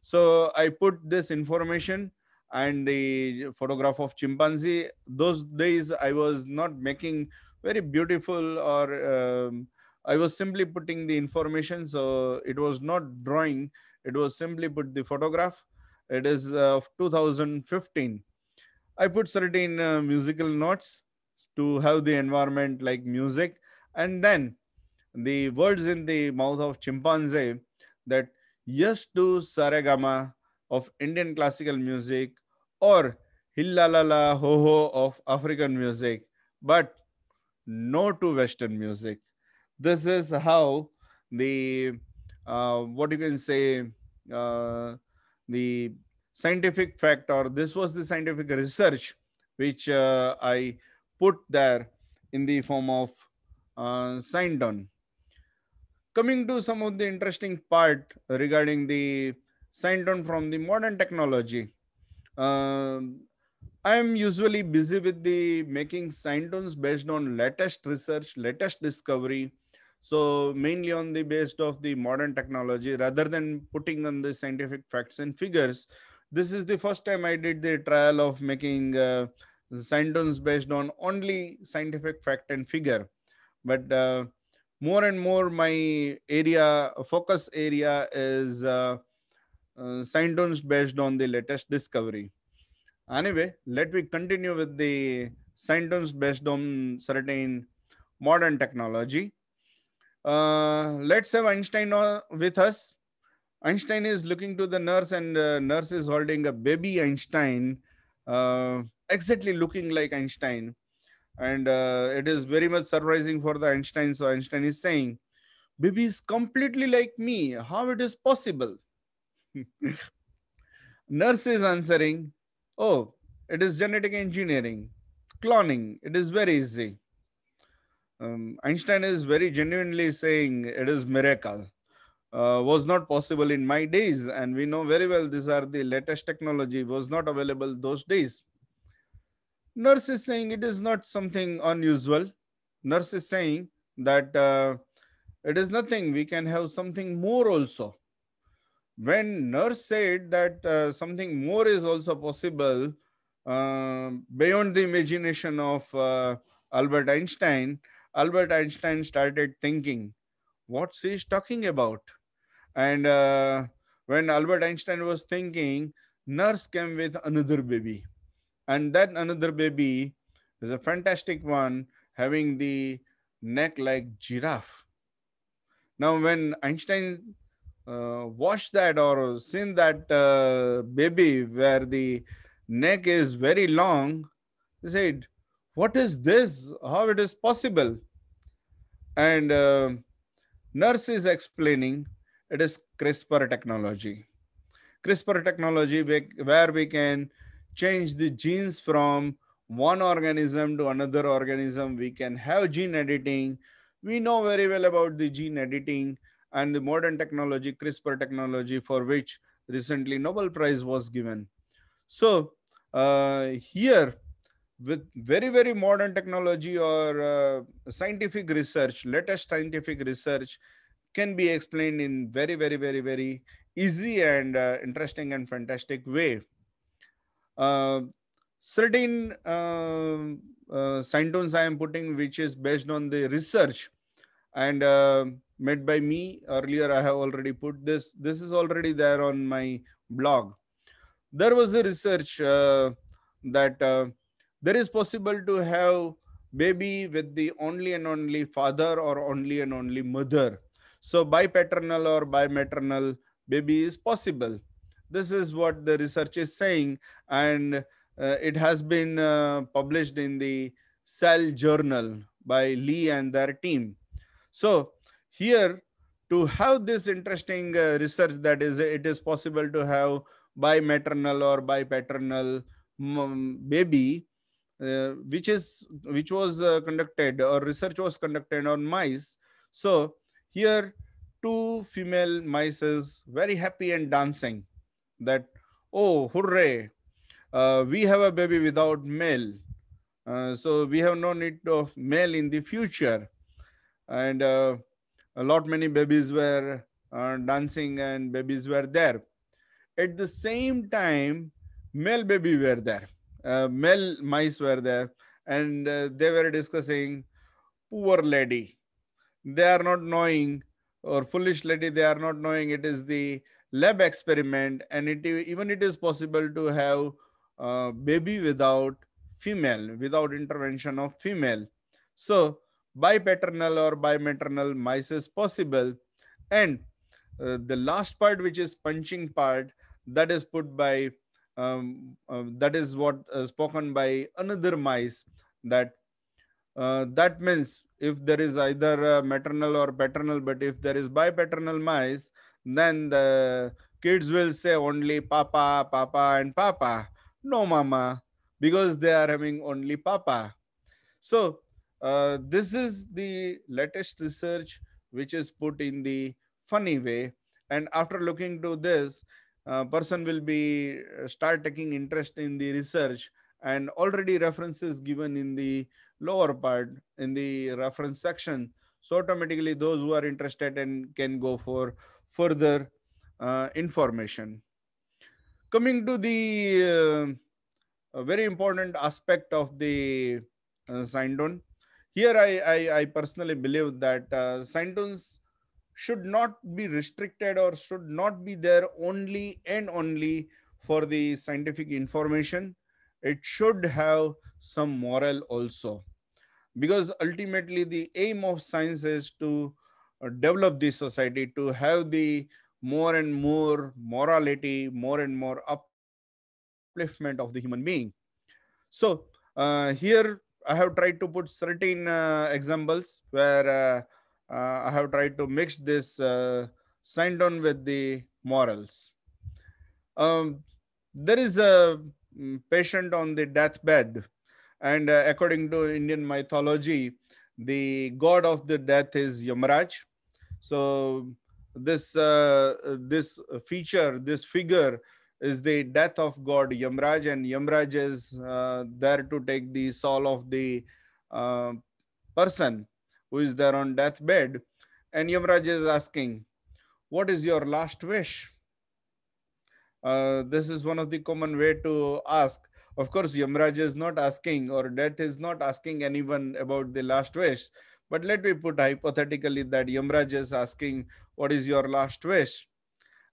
So I put this information and the photograph of chimpanzee those days i was not making very beautiful or um, i was simply putting the information so it was not drawing. It was simply put the photograph. It is of 2015 i put certain uh, musical notes to have the environment like music and then the words in the mouth of chimpanzee that yes to saregama of Indian classical music or hilla Hillalala Ho Ho of African music, but no to Western music. This is how the uh, what you can say uh, the scientific fact or this was the scientific research which uh, I put there in the form of uh, on. Coming to some of the interesting part regarding the Scientoon from the modern technology. Um, I'm usually busy with the making Scientoons based on latest research, latest discovery. So mainly on the based of the modern technology rather than putting on the scientific facts and figures. This is the first time I did the trial of making uh, Scientoons based on only scientific fact and figure. But uh, more and more my area, focus area is uh, uh, Scientoons based on the latest discovery. Anyway, let me continue with the Scientoons based on certain modern technology. Uh, let's have Einstein with us. Einstein is looking to the nurse, and uh, nurse is holding a baby Einstein, uh, exactly looking like Einstein. And uh, it is very much surprising for the Einstein. So Einstein is saying, "Baby is completely like me. How it is possible?" Nurse is answering, Oh, it is genetic engineering, cloning. It is very easy. Um, Einstein is very genuinely saying it is miracle. Uh, was not possible in my days and we know very well these are the latest technology was not available those days nurse is saying it is not something unusual nurse is saying that uh, it is nothing we can have something more also when nurse said that uh, something more is also possible uh, beyond the imagination of uh, albert einstein albert einstein started thinking what she is talking about? And uh, when albert einstein was thinking nurse came with another baby. And that another baby is a fantastic one having the neck like giraffe. Now when einstein uh, watched that or seen that uh, baby where the neck is very long, they said, What is this? How it is possible? And uh, nurse is explaining it is CRISPR technology. CRISPR technology where we can change the genes from one organism to another organism. We can have gene editing. We know very well about the gene editing and the modern technology, CRISPR technology, for which recently Nobel Prize was given. So uh, here, with very very modern technology or uh, scientific research, latest scientific research can be explained in very very very very easy and uh, interesting and fantastic way. Uh, certain uh, science I am putting, which is based on the research and uh, made by me earlier. I have already put this. This is already there on my blog. There was a research uh, that uh, there is possible to have baby with the only and only father or only and only mother. So bipaternal or bimaternal baby is possible. This is what the research is saying, and uh, it has been uh, published in the Cell Journal by Lee and their team. So here to have this interesting uh, research that is it is possible to have bimaternal or bipaternal baby uh, which is which was uh, conducted or research was conducted on mice. So here two female mice is very happy and dancing that oh hooray uh, we have a baby without male. Uh, so we have no need of male in the future and uh, a lot many babies were uh, dancing and babies were there. At the same time male baby were there. Uh, male mice were there. And uh, they were discussing poor lady. They are not knowing or foolish lady they are not knowing it is the lab experiment and it even it is possible to have a baby without female without intervention of female. So bipaternal or bimaternal mice is possible. And uh, the last part which is punching part that is put by um, uh, that is what spoken by another mice that uh, that means if there is either maternal or paternal but if there is bipaternal mice then the kids will say only papa papa and papa. No mama because they are having only papa. So uh, this is the latest research which is put in the funny way. And after looking to this uh, person will be uh, start taking interest in the research. And already references given in the lower part in the reference section. So automatically those who are interested and can go for further uh, information. Coming to the uh, very important aspect of the uh, here I, I, I personally believe that uh, should not be restricted or should not be there only and only for the scientific information. It should have some moral also. Because ultimately the aim of science is to uh, develop the society, to have the more and more morality, more and more upliftment of the human being. So uh, here I have tried to put certain uh, examples where uh, uh, I have tried to mix this uh, on with the morals. Um, there is a mm, patient on the deathbed, and according to Indian mythology, the god of the death is Yamaraj. So this uh, this feature, this figure is the death of God Yamraj, and Yamraj is uh, there to take the soul of the uh, person who is there on deathbed. And Yamraj is asking, What is your last wish? Uh, this is one of the common way to ask. Of course, Yamraj is not asking, or death is not asking anyone about the last wish. But let me put hypothetically that Yamraj is asking, What is your last wish?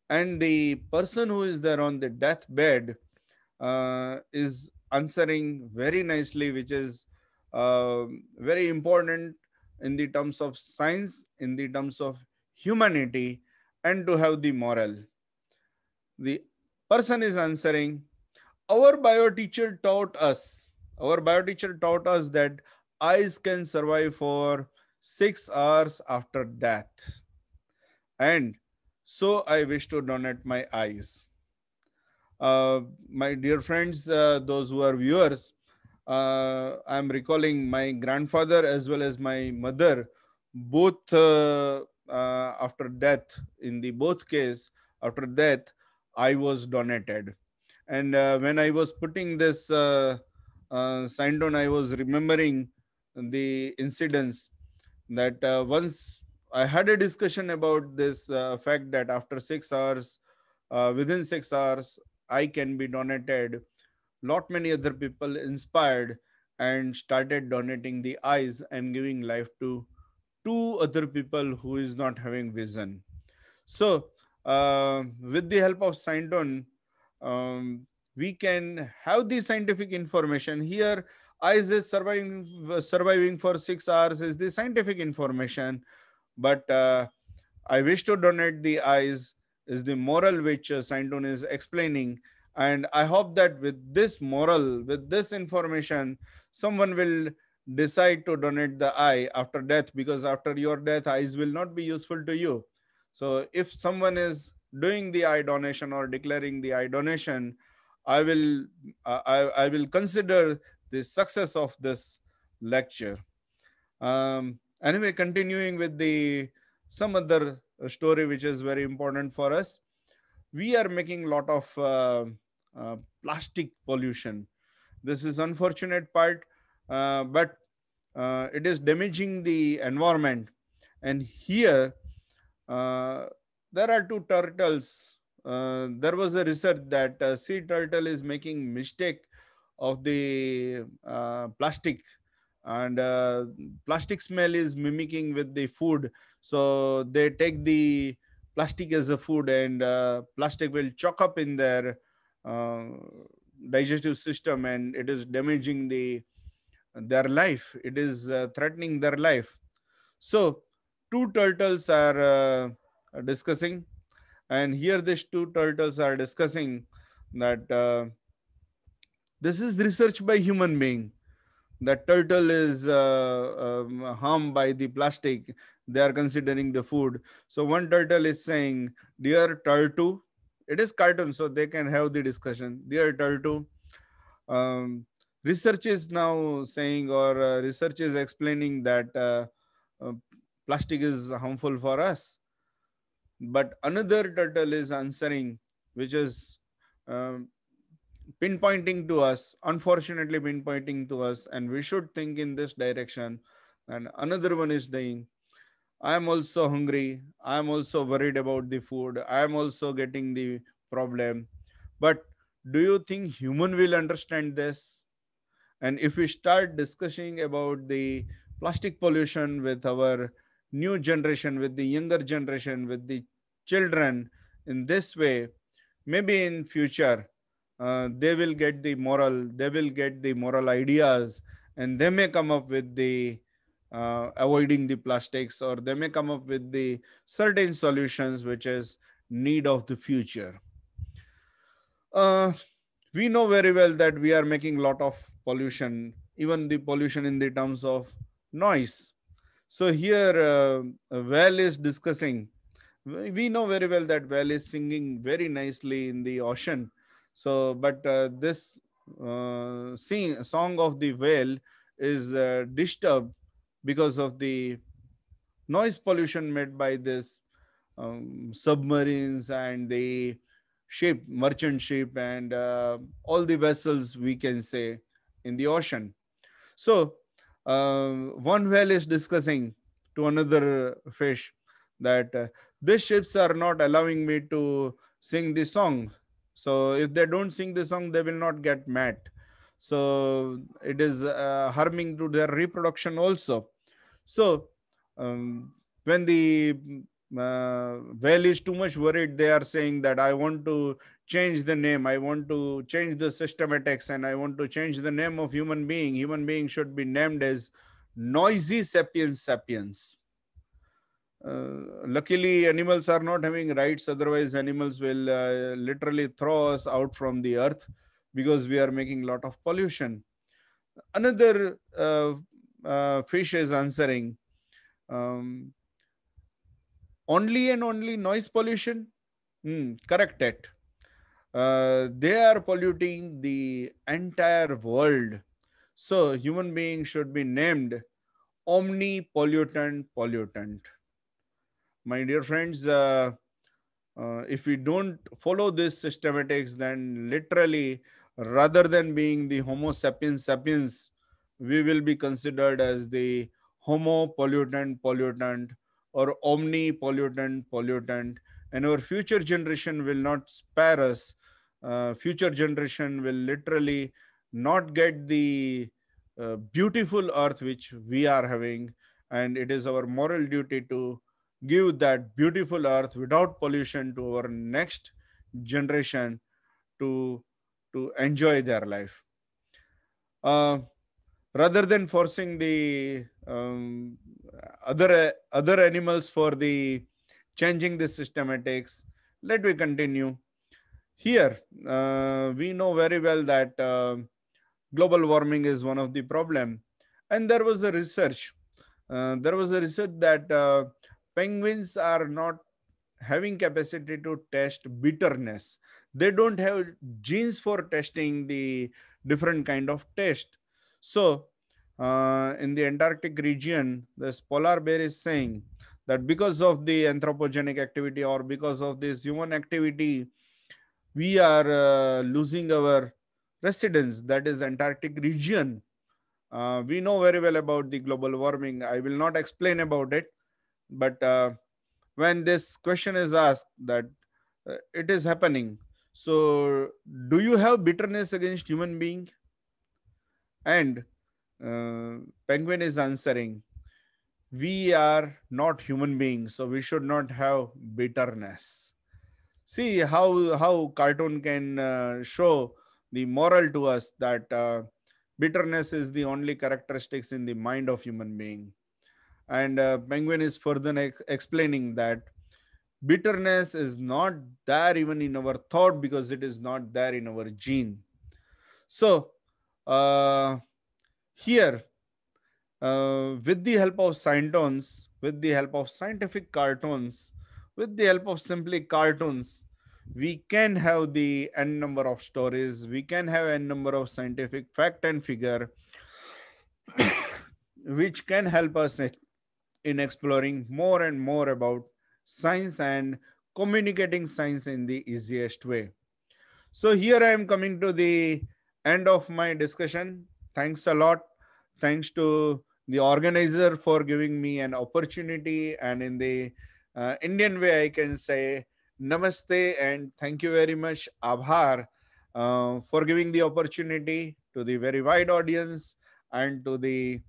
And the person who is there on the deathbed uh, is answering very nicely which is uh, very important in the terms of science in the terms of humanity and to have the moral. The person is answering our bio teacher taught us our bio teacher taught us that eyes can survive for 6 hours after death. And so I wish to donate my eyes. Uh, my dear friends, uh, those who are viewers, uh, I'm recalling my grandfather as well as my mother, both uh, uh, after death, in the both case, after death, eye was donated. And uh, when I was putting this sign down, I was remembering the incidents that once I had a discussion about this uh, fact that after six hours, uh, within six hours, eye can be donated. Lot many other people inspired and started donating the eyes and giving life to two other people who is not having vision. So uh, with the help of Scientoon, um, we can have the scientific information here. Eyes is surviving surviving for six hours is the scientific information, but uh, I wish to donate the eyes is the moral which uh, Scientoon is explaining. And I hope that with this moral, with this information, someone will decide to donate the eye after death because after your death, eyes will not be useful to you. So if someone is doing the eye donation or declaring the eye donation, I will uh, I, I will consider the success of this lecture. Um, anyway, continuing with the some other story which is very important for us. We are making a lot of uh, uh, plastic pollution. This is unfortunate part, uh, but uh, it is damaging the environment. And here, uh, there are two turtles. Uh, there was a research that sea turtle is making mistake of the plastic and uh, plastic smell is mimicking with the food. So they take the plastic as a food and uh, plastic will choke up in their uh, digestive system and it is damaging the their life. It is uh, threatening their life. So two turtles are uh, discussing. And here these two turtles are discussing that uh, this is research by human being that turtle is uh, um, harmed by the plastic. They are considering the food. So one turtle is saying dear turtle it is cartoon so they can have the discussion. Dear turtle um, research is now saying or uh, research is explaining that uh, uh, plastic is harmful for us. But another turtle is answering which is um, pinpointing to us, unfortunately pinpointing to us, and we should think in this direction. And another one is saying, I am also hungry. I am also worried about the food. I am also getting the problem. But do you think human will understand this? And if we start discussing about the plastic pollution with our new generation, with the younger generation, with the children in this way, maybe in future uh, they will get the moral they will get the moral ideas and they may come up with the uh, avoiding the plastics or they may come up with the certain solutions which is need of the future. Uh, we know very well that we are making a lot of pollution even the pollution in the terms of noise. So here uh, well is discussing. We know very well that well is singing very nicely in the ocean so, but uh, this uh, sing, song of the whale is uh, disturbed because of the noise pollution made by this um, submarines and the ship, merchant ship, and uh, all the vessels we can say in the ocean. So, uh, one whale is discussing to another fish that uh, these ships are not allowing me to sing this song so if they don't sing the song they will not get met. So it is uh, harming to their reproduction also. So um, when the uh, whale is too much worried they are saying that i want to change the name. I want to change the systematics and i want to change the name of human being. Human being should be named as noisy sapiens sapiens luckily animals are not having rights otherwise animals will uh, literally throw us out from the earth because we are making a lot of pollution. Another uh, uh, fish is answering um, only and only noise pollution? Mm, correct it. Uh, they are polluting the entire world. So human beings should be named omnipollutant pollutant my dear friends, uh, uh, if we don't follow this systematics, then literally, rather than being the Homo sapiens sapiens, we will be considered as the Homo pollutant pollutant or omni pollutant pollutant, and our future generation will not spare us. Uh, future generation will literally not get the uh, beautiful earth which we are having, and it is our moral duty to give that beautiful earth without pollution to our next generation to to enjoy their life. Uh, rather than forcing the um, other other animals for the changing the systematics let me continue. Here uh, we know very well that uh, global warming is one of the problem. And there was a research uh, there was a research that uh, penguins are not having capacity to test bitterness. They don't have genes for testing the different kind of test. So uh, in the antarctic region this polar bear is saying that because of the anthropogenic activity or because of this human activity we are uh, losing our residence that is antarctic region. Uh, we know very well about the global warming. I will not explain about it but uh, when this question is asked that uh, it is happening so do you have bitterness against human being? And uh, penguin is answering we are not human beings so we should not have bitterness. See how how cartoon can uh, show the moral to us that uh, bitterness is the only characteristics in the mind of human being and uh, penguin is further ex- explaining that bitterness is not there even in our thought because it is not there in our gene. So uh, here uh, with the help of Scientoons with the help of scientific cartoons with the help of simply cartoons we can have the n number of stories we can have n number of scientific fact and figure which can help us in exploring more and more about science and communicating science in the easiest way. So here I am coming to the end of my discussion. Thanks a lot. Thanks to the organizer for giving me an opportunity and in the uh, Indian way I can say namaste and thank you very much Abhar uh, for giving the opportunity to the very wide audience and to the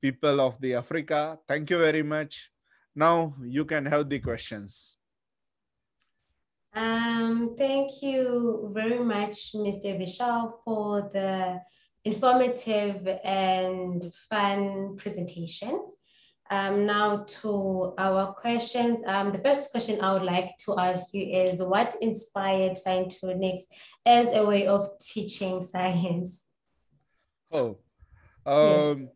people of the Africa. Thank you very much. Now you can have the questions. Um, thank you very much, Mr. Vishal, for the informative and fun presentation. Um, now to our questions. Um, the first question I would like to ask you is what inspired Scientoonics as a way of teaching science? Oh, um, yeah.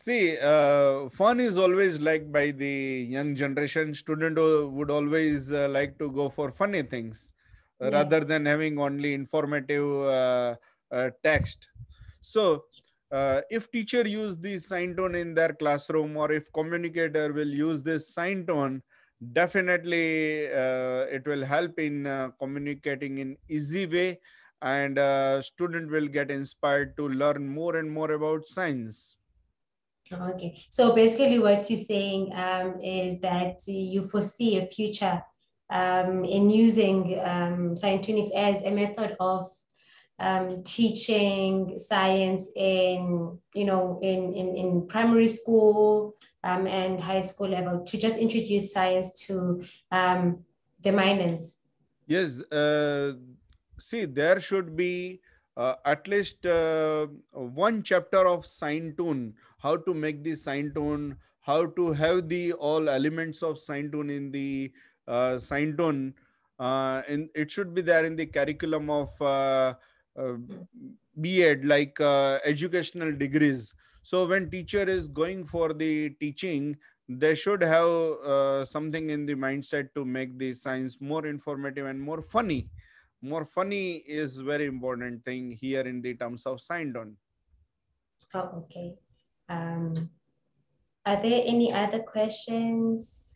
See, uh, fun is always liked by the young generation. Student would always uh, like to go for funny things yeah. rather than having only informative uh, uh text. So, uh, if teacher use the Scientoon in their classroom or if communicator will use this Scientoon, definitely uh, it will help in communicating in easy way and student will get inspired to learn more and more about science. Okay, so basically, what you're saying um, is that you foresee a future um, in using um, scientific as a method of um, teaching science in you know in in, in primary school um, and high school level to just introduce science to um, the minors. Yes, uh, see, there should be uh, at least uh, one chapter of Scientoon how to make the Scientoon, how to have the all elements of Scientoon in the uh, tone. Uh, and it should be there in the curriculum of uh, uh, B.Ed, like uh, educational degrees. So when teacher is going for the teaching, they should have uh, something in the mindset to make the science more informative and more funny. More funny is very important thing here in the terms of Scientoon. Oh, okay. Um, are there any other questions?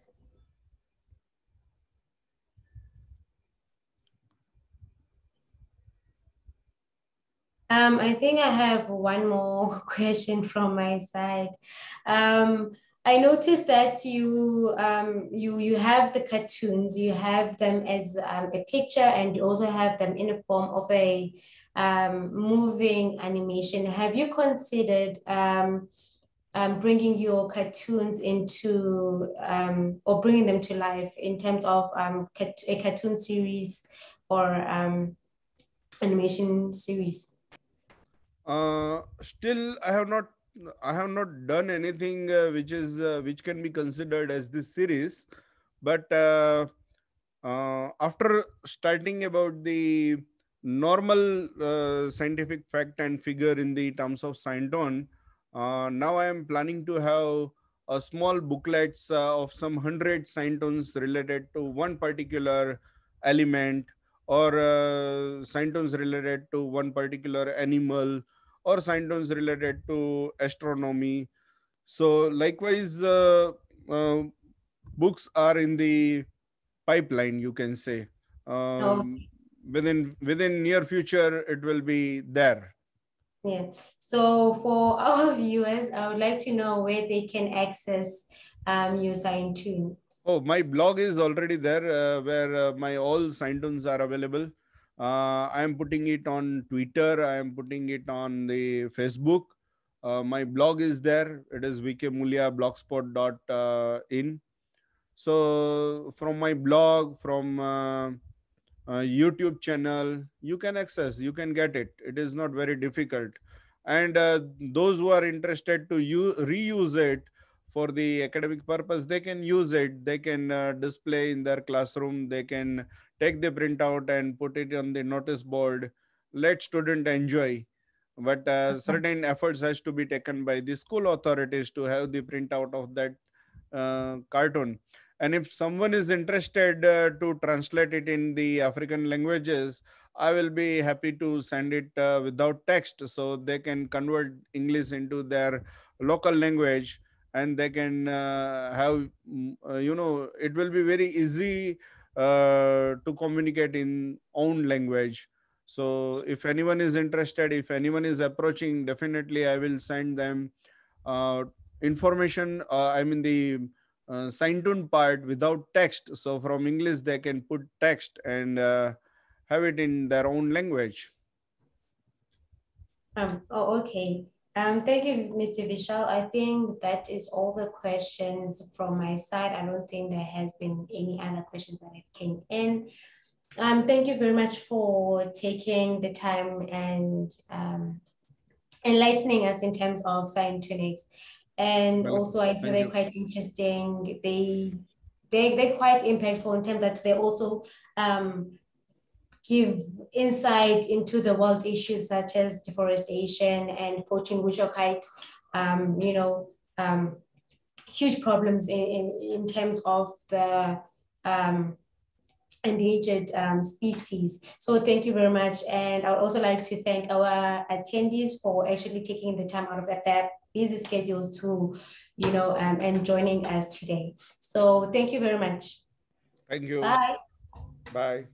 Um, I think I have one more question from my side. Um, I noticed that you um, you you have the cartoons, you have them as um, a picture, and you also have them in a form of a um, moving animation. Have you considered um, um, bringing your cartoons into um, or bringing them to life in terms of um, a cartoon series or um, animation series? Uh, still, I have not I have not done anything uh, which is uh, which can be considered as this series, but uh, uh after starting about the normal uh, scientific fact and figure in the terms of Scientoon, uh, now I am planning to have a small booklets of some hundred Scientoons related to one particular element or uh, Scientoons related to one particular animal or Scientoons related to astronomy. So likewise, uh, uh, books are in the pipeline, you can say. Um. Within within near future, it will be there. Yeah. So for our viewers, I would like to know where they can access um, your Scientoon. Oh, my blog is already there uh, where uh, my all Scientoons are available. Uh, I am putting it on Twitter. I am putting it on the Facebook. Uh, my blog is there. It is vkmuliya blogspot.in. Uh, so from my blog, from uh, YouTube channel, you can access, you can get it. It is not very difficult. And uh, those who are interested to use, reuse it for the academic purpose, they can use it. They can uh, display in their classroom. They can take the printout and put it on the notice board. Let student enjoy. But uh, certain efforts has to be taken by the school authorities to have the printout of that uh, cartoon and if someone is interested uh, to translate it in the african languages i will be happy to send it uh, without text so they can convert english into their local language and they can uh, have mm, uh, you know it will be very easy uh, to communicate in own language. So if anyone is interested if anyone is approaching definitely i will send them uh, information i mean the uh, Scientoon part without text. So from English, they can put text and uh, have it in their own language. Um, oh, okay. Um, thank you, Mr. Vishal. I think that is all the questions from my side. I don't think there has been any other questions that have came in. Um, thank you very much for taking the time and um, enlightening us in terms of Scientoonics and well, also I saw they're quite interesting. They they they're quite impactful in terms that they also um, give insight into the world issues such as deforestation and poaching, which are quite um, you know um, huge problems in, in, in terms of the um, endangered um, species. So thank you very much. And I would also like to thank our attendees for actually taking the time out of their busy schedules to, you know, um, and joining us today. So thank you very much. Thank you. Bye. Bye.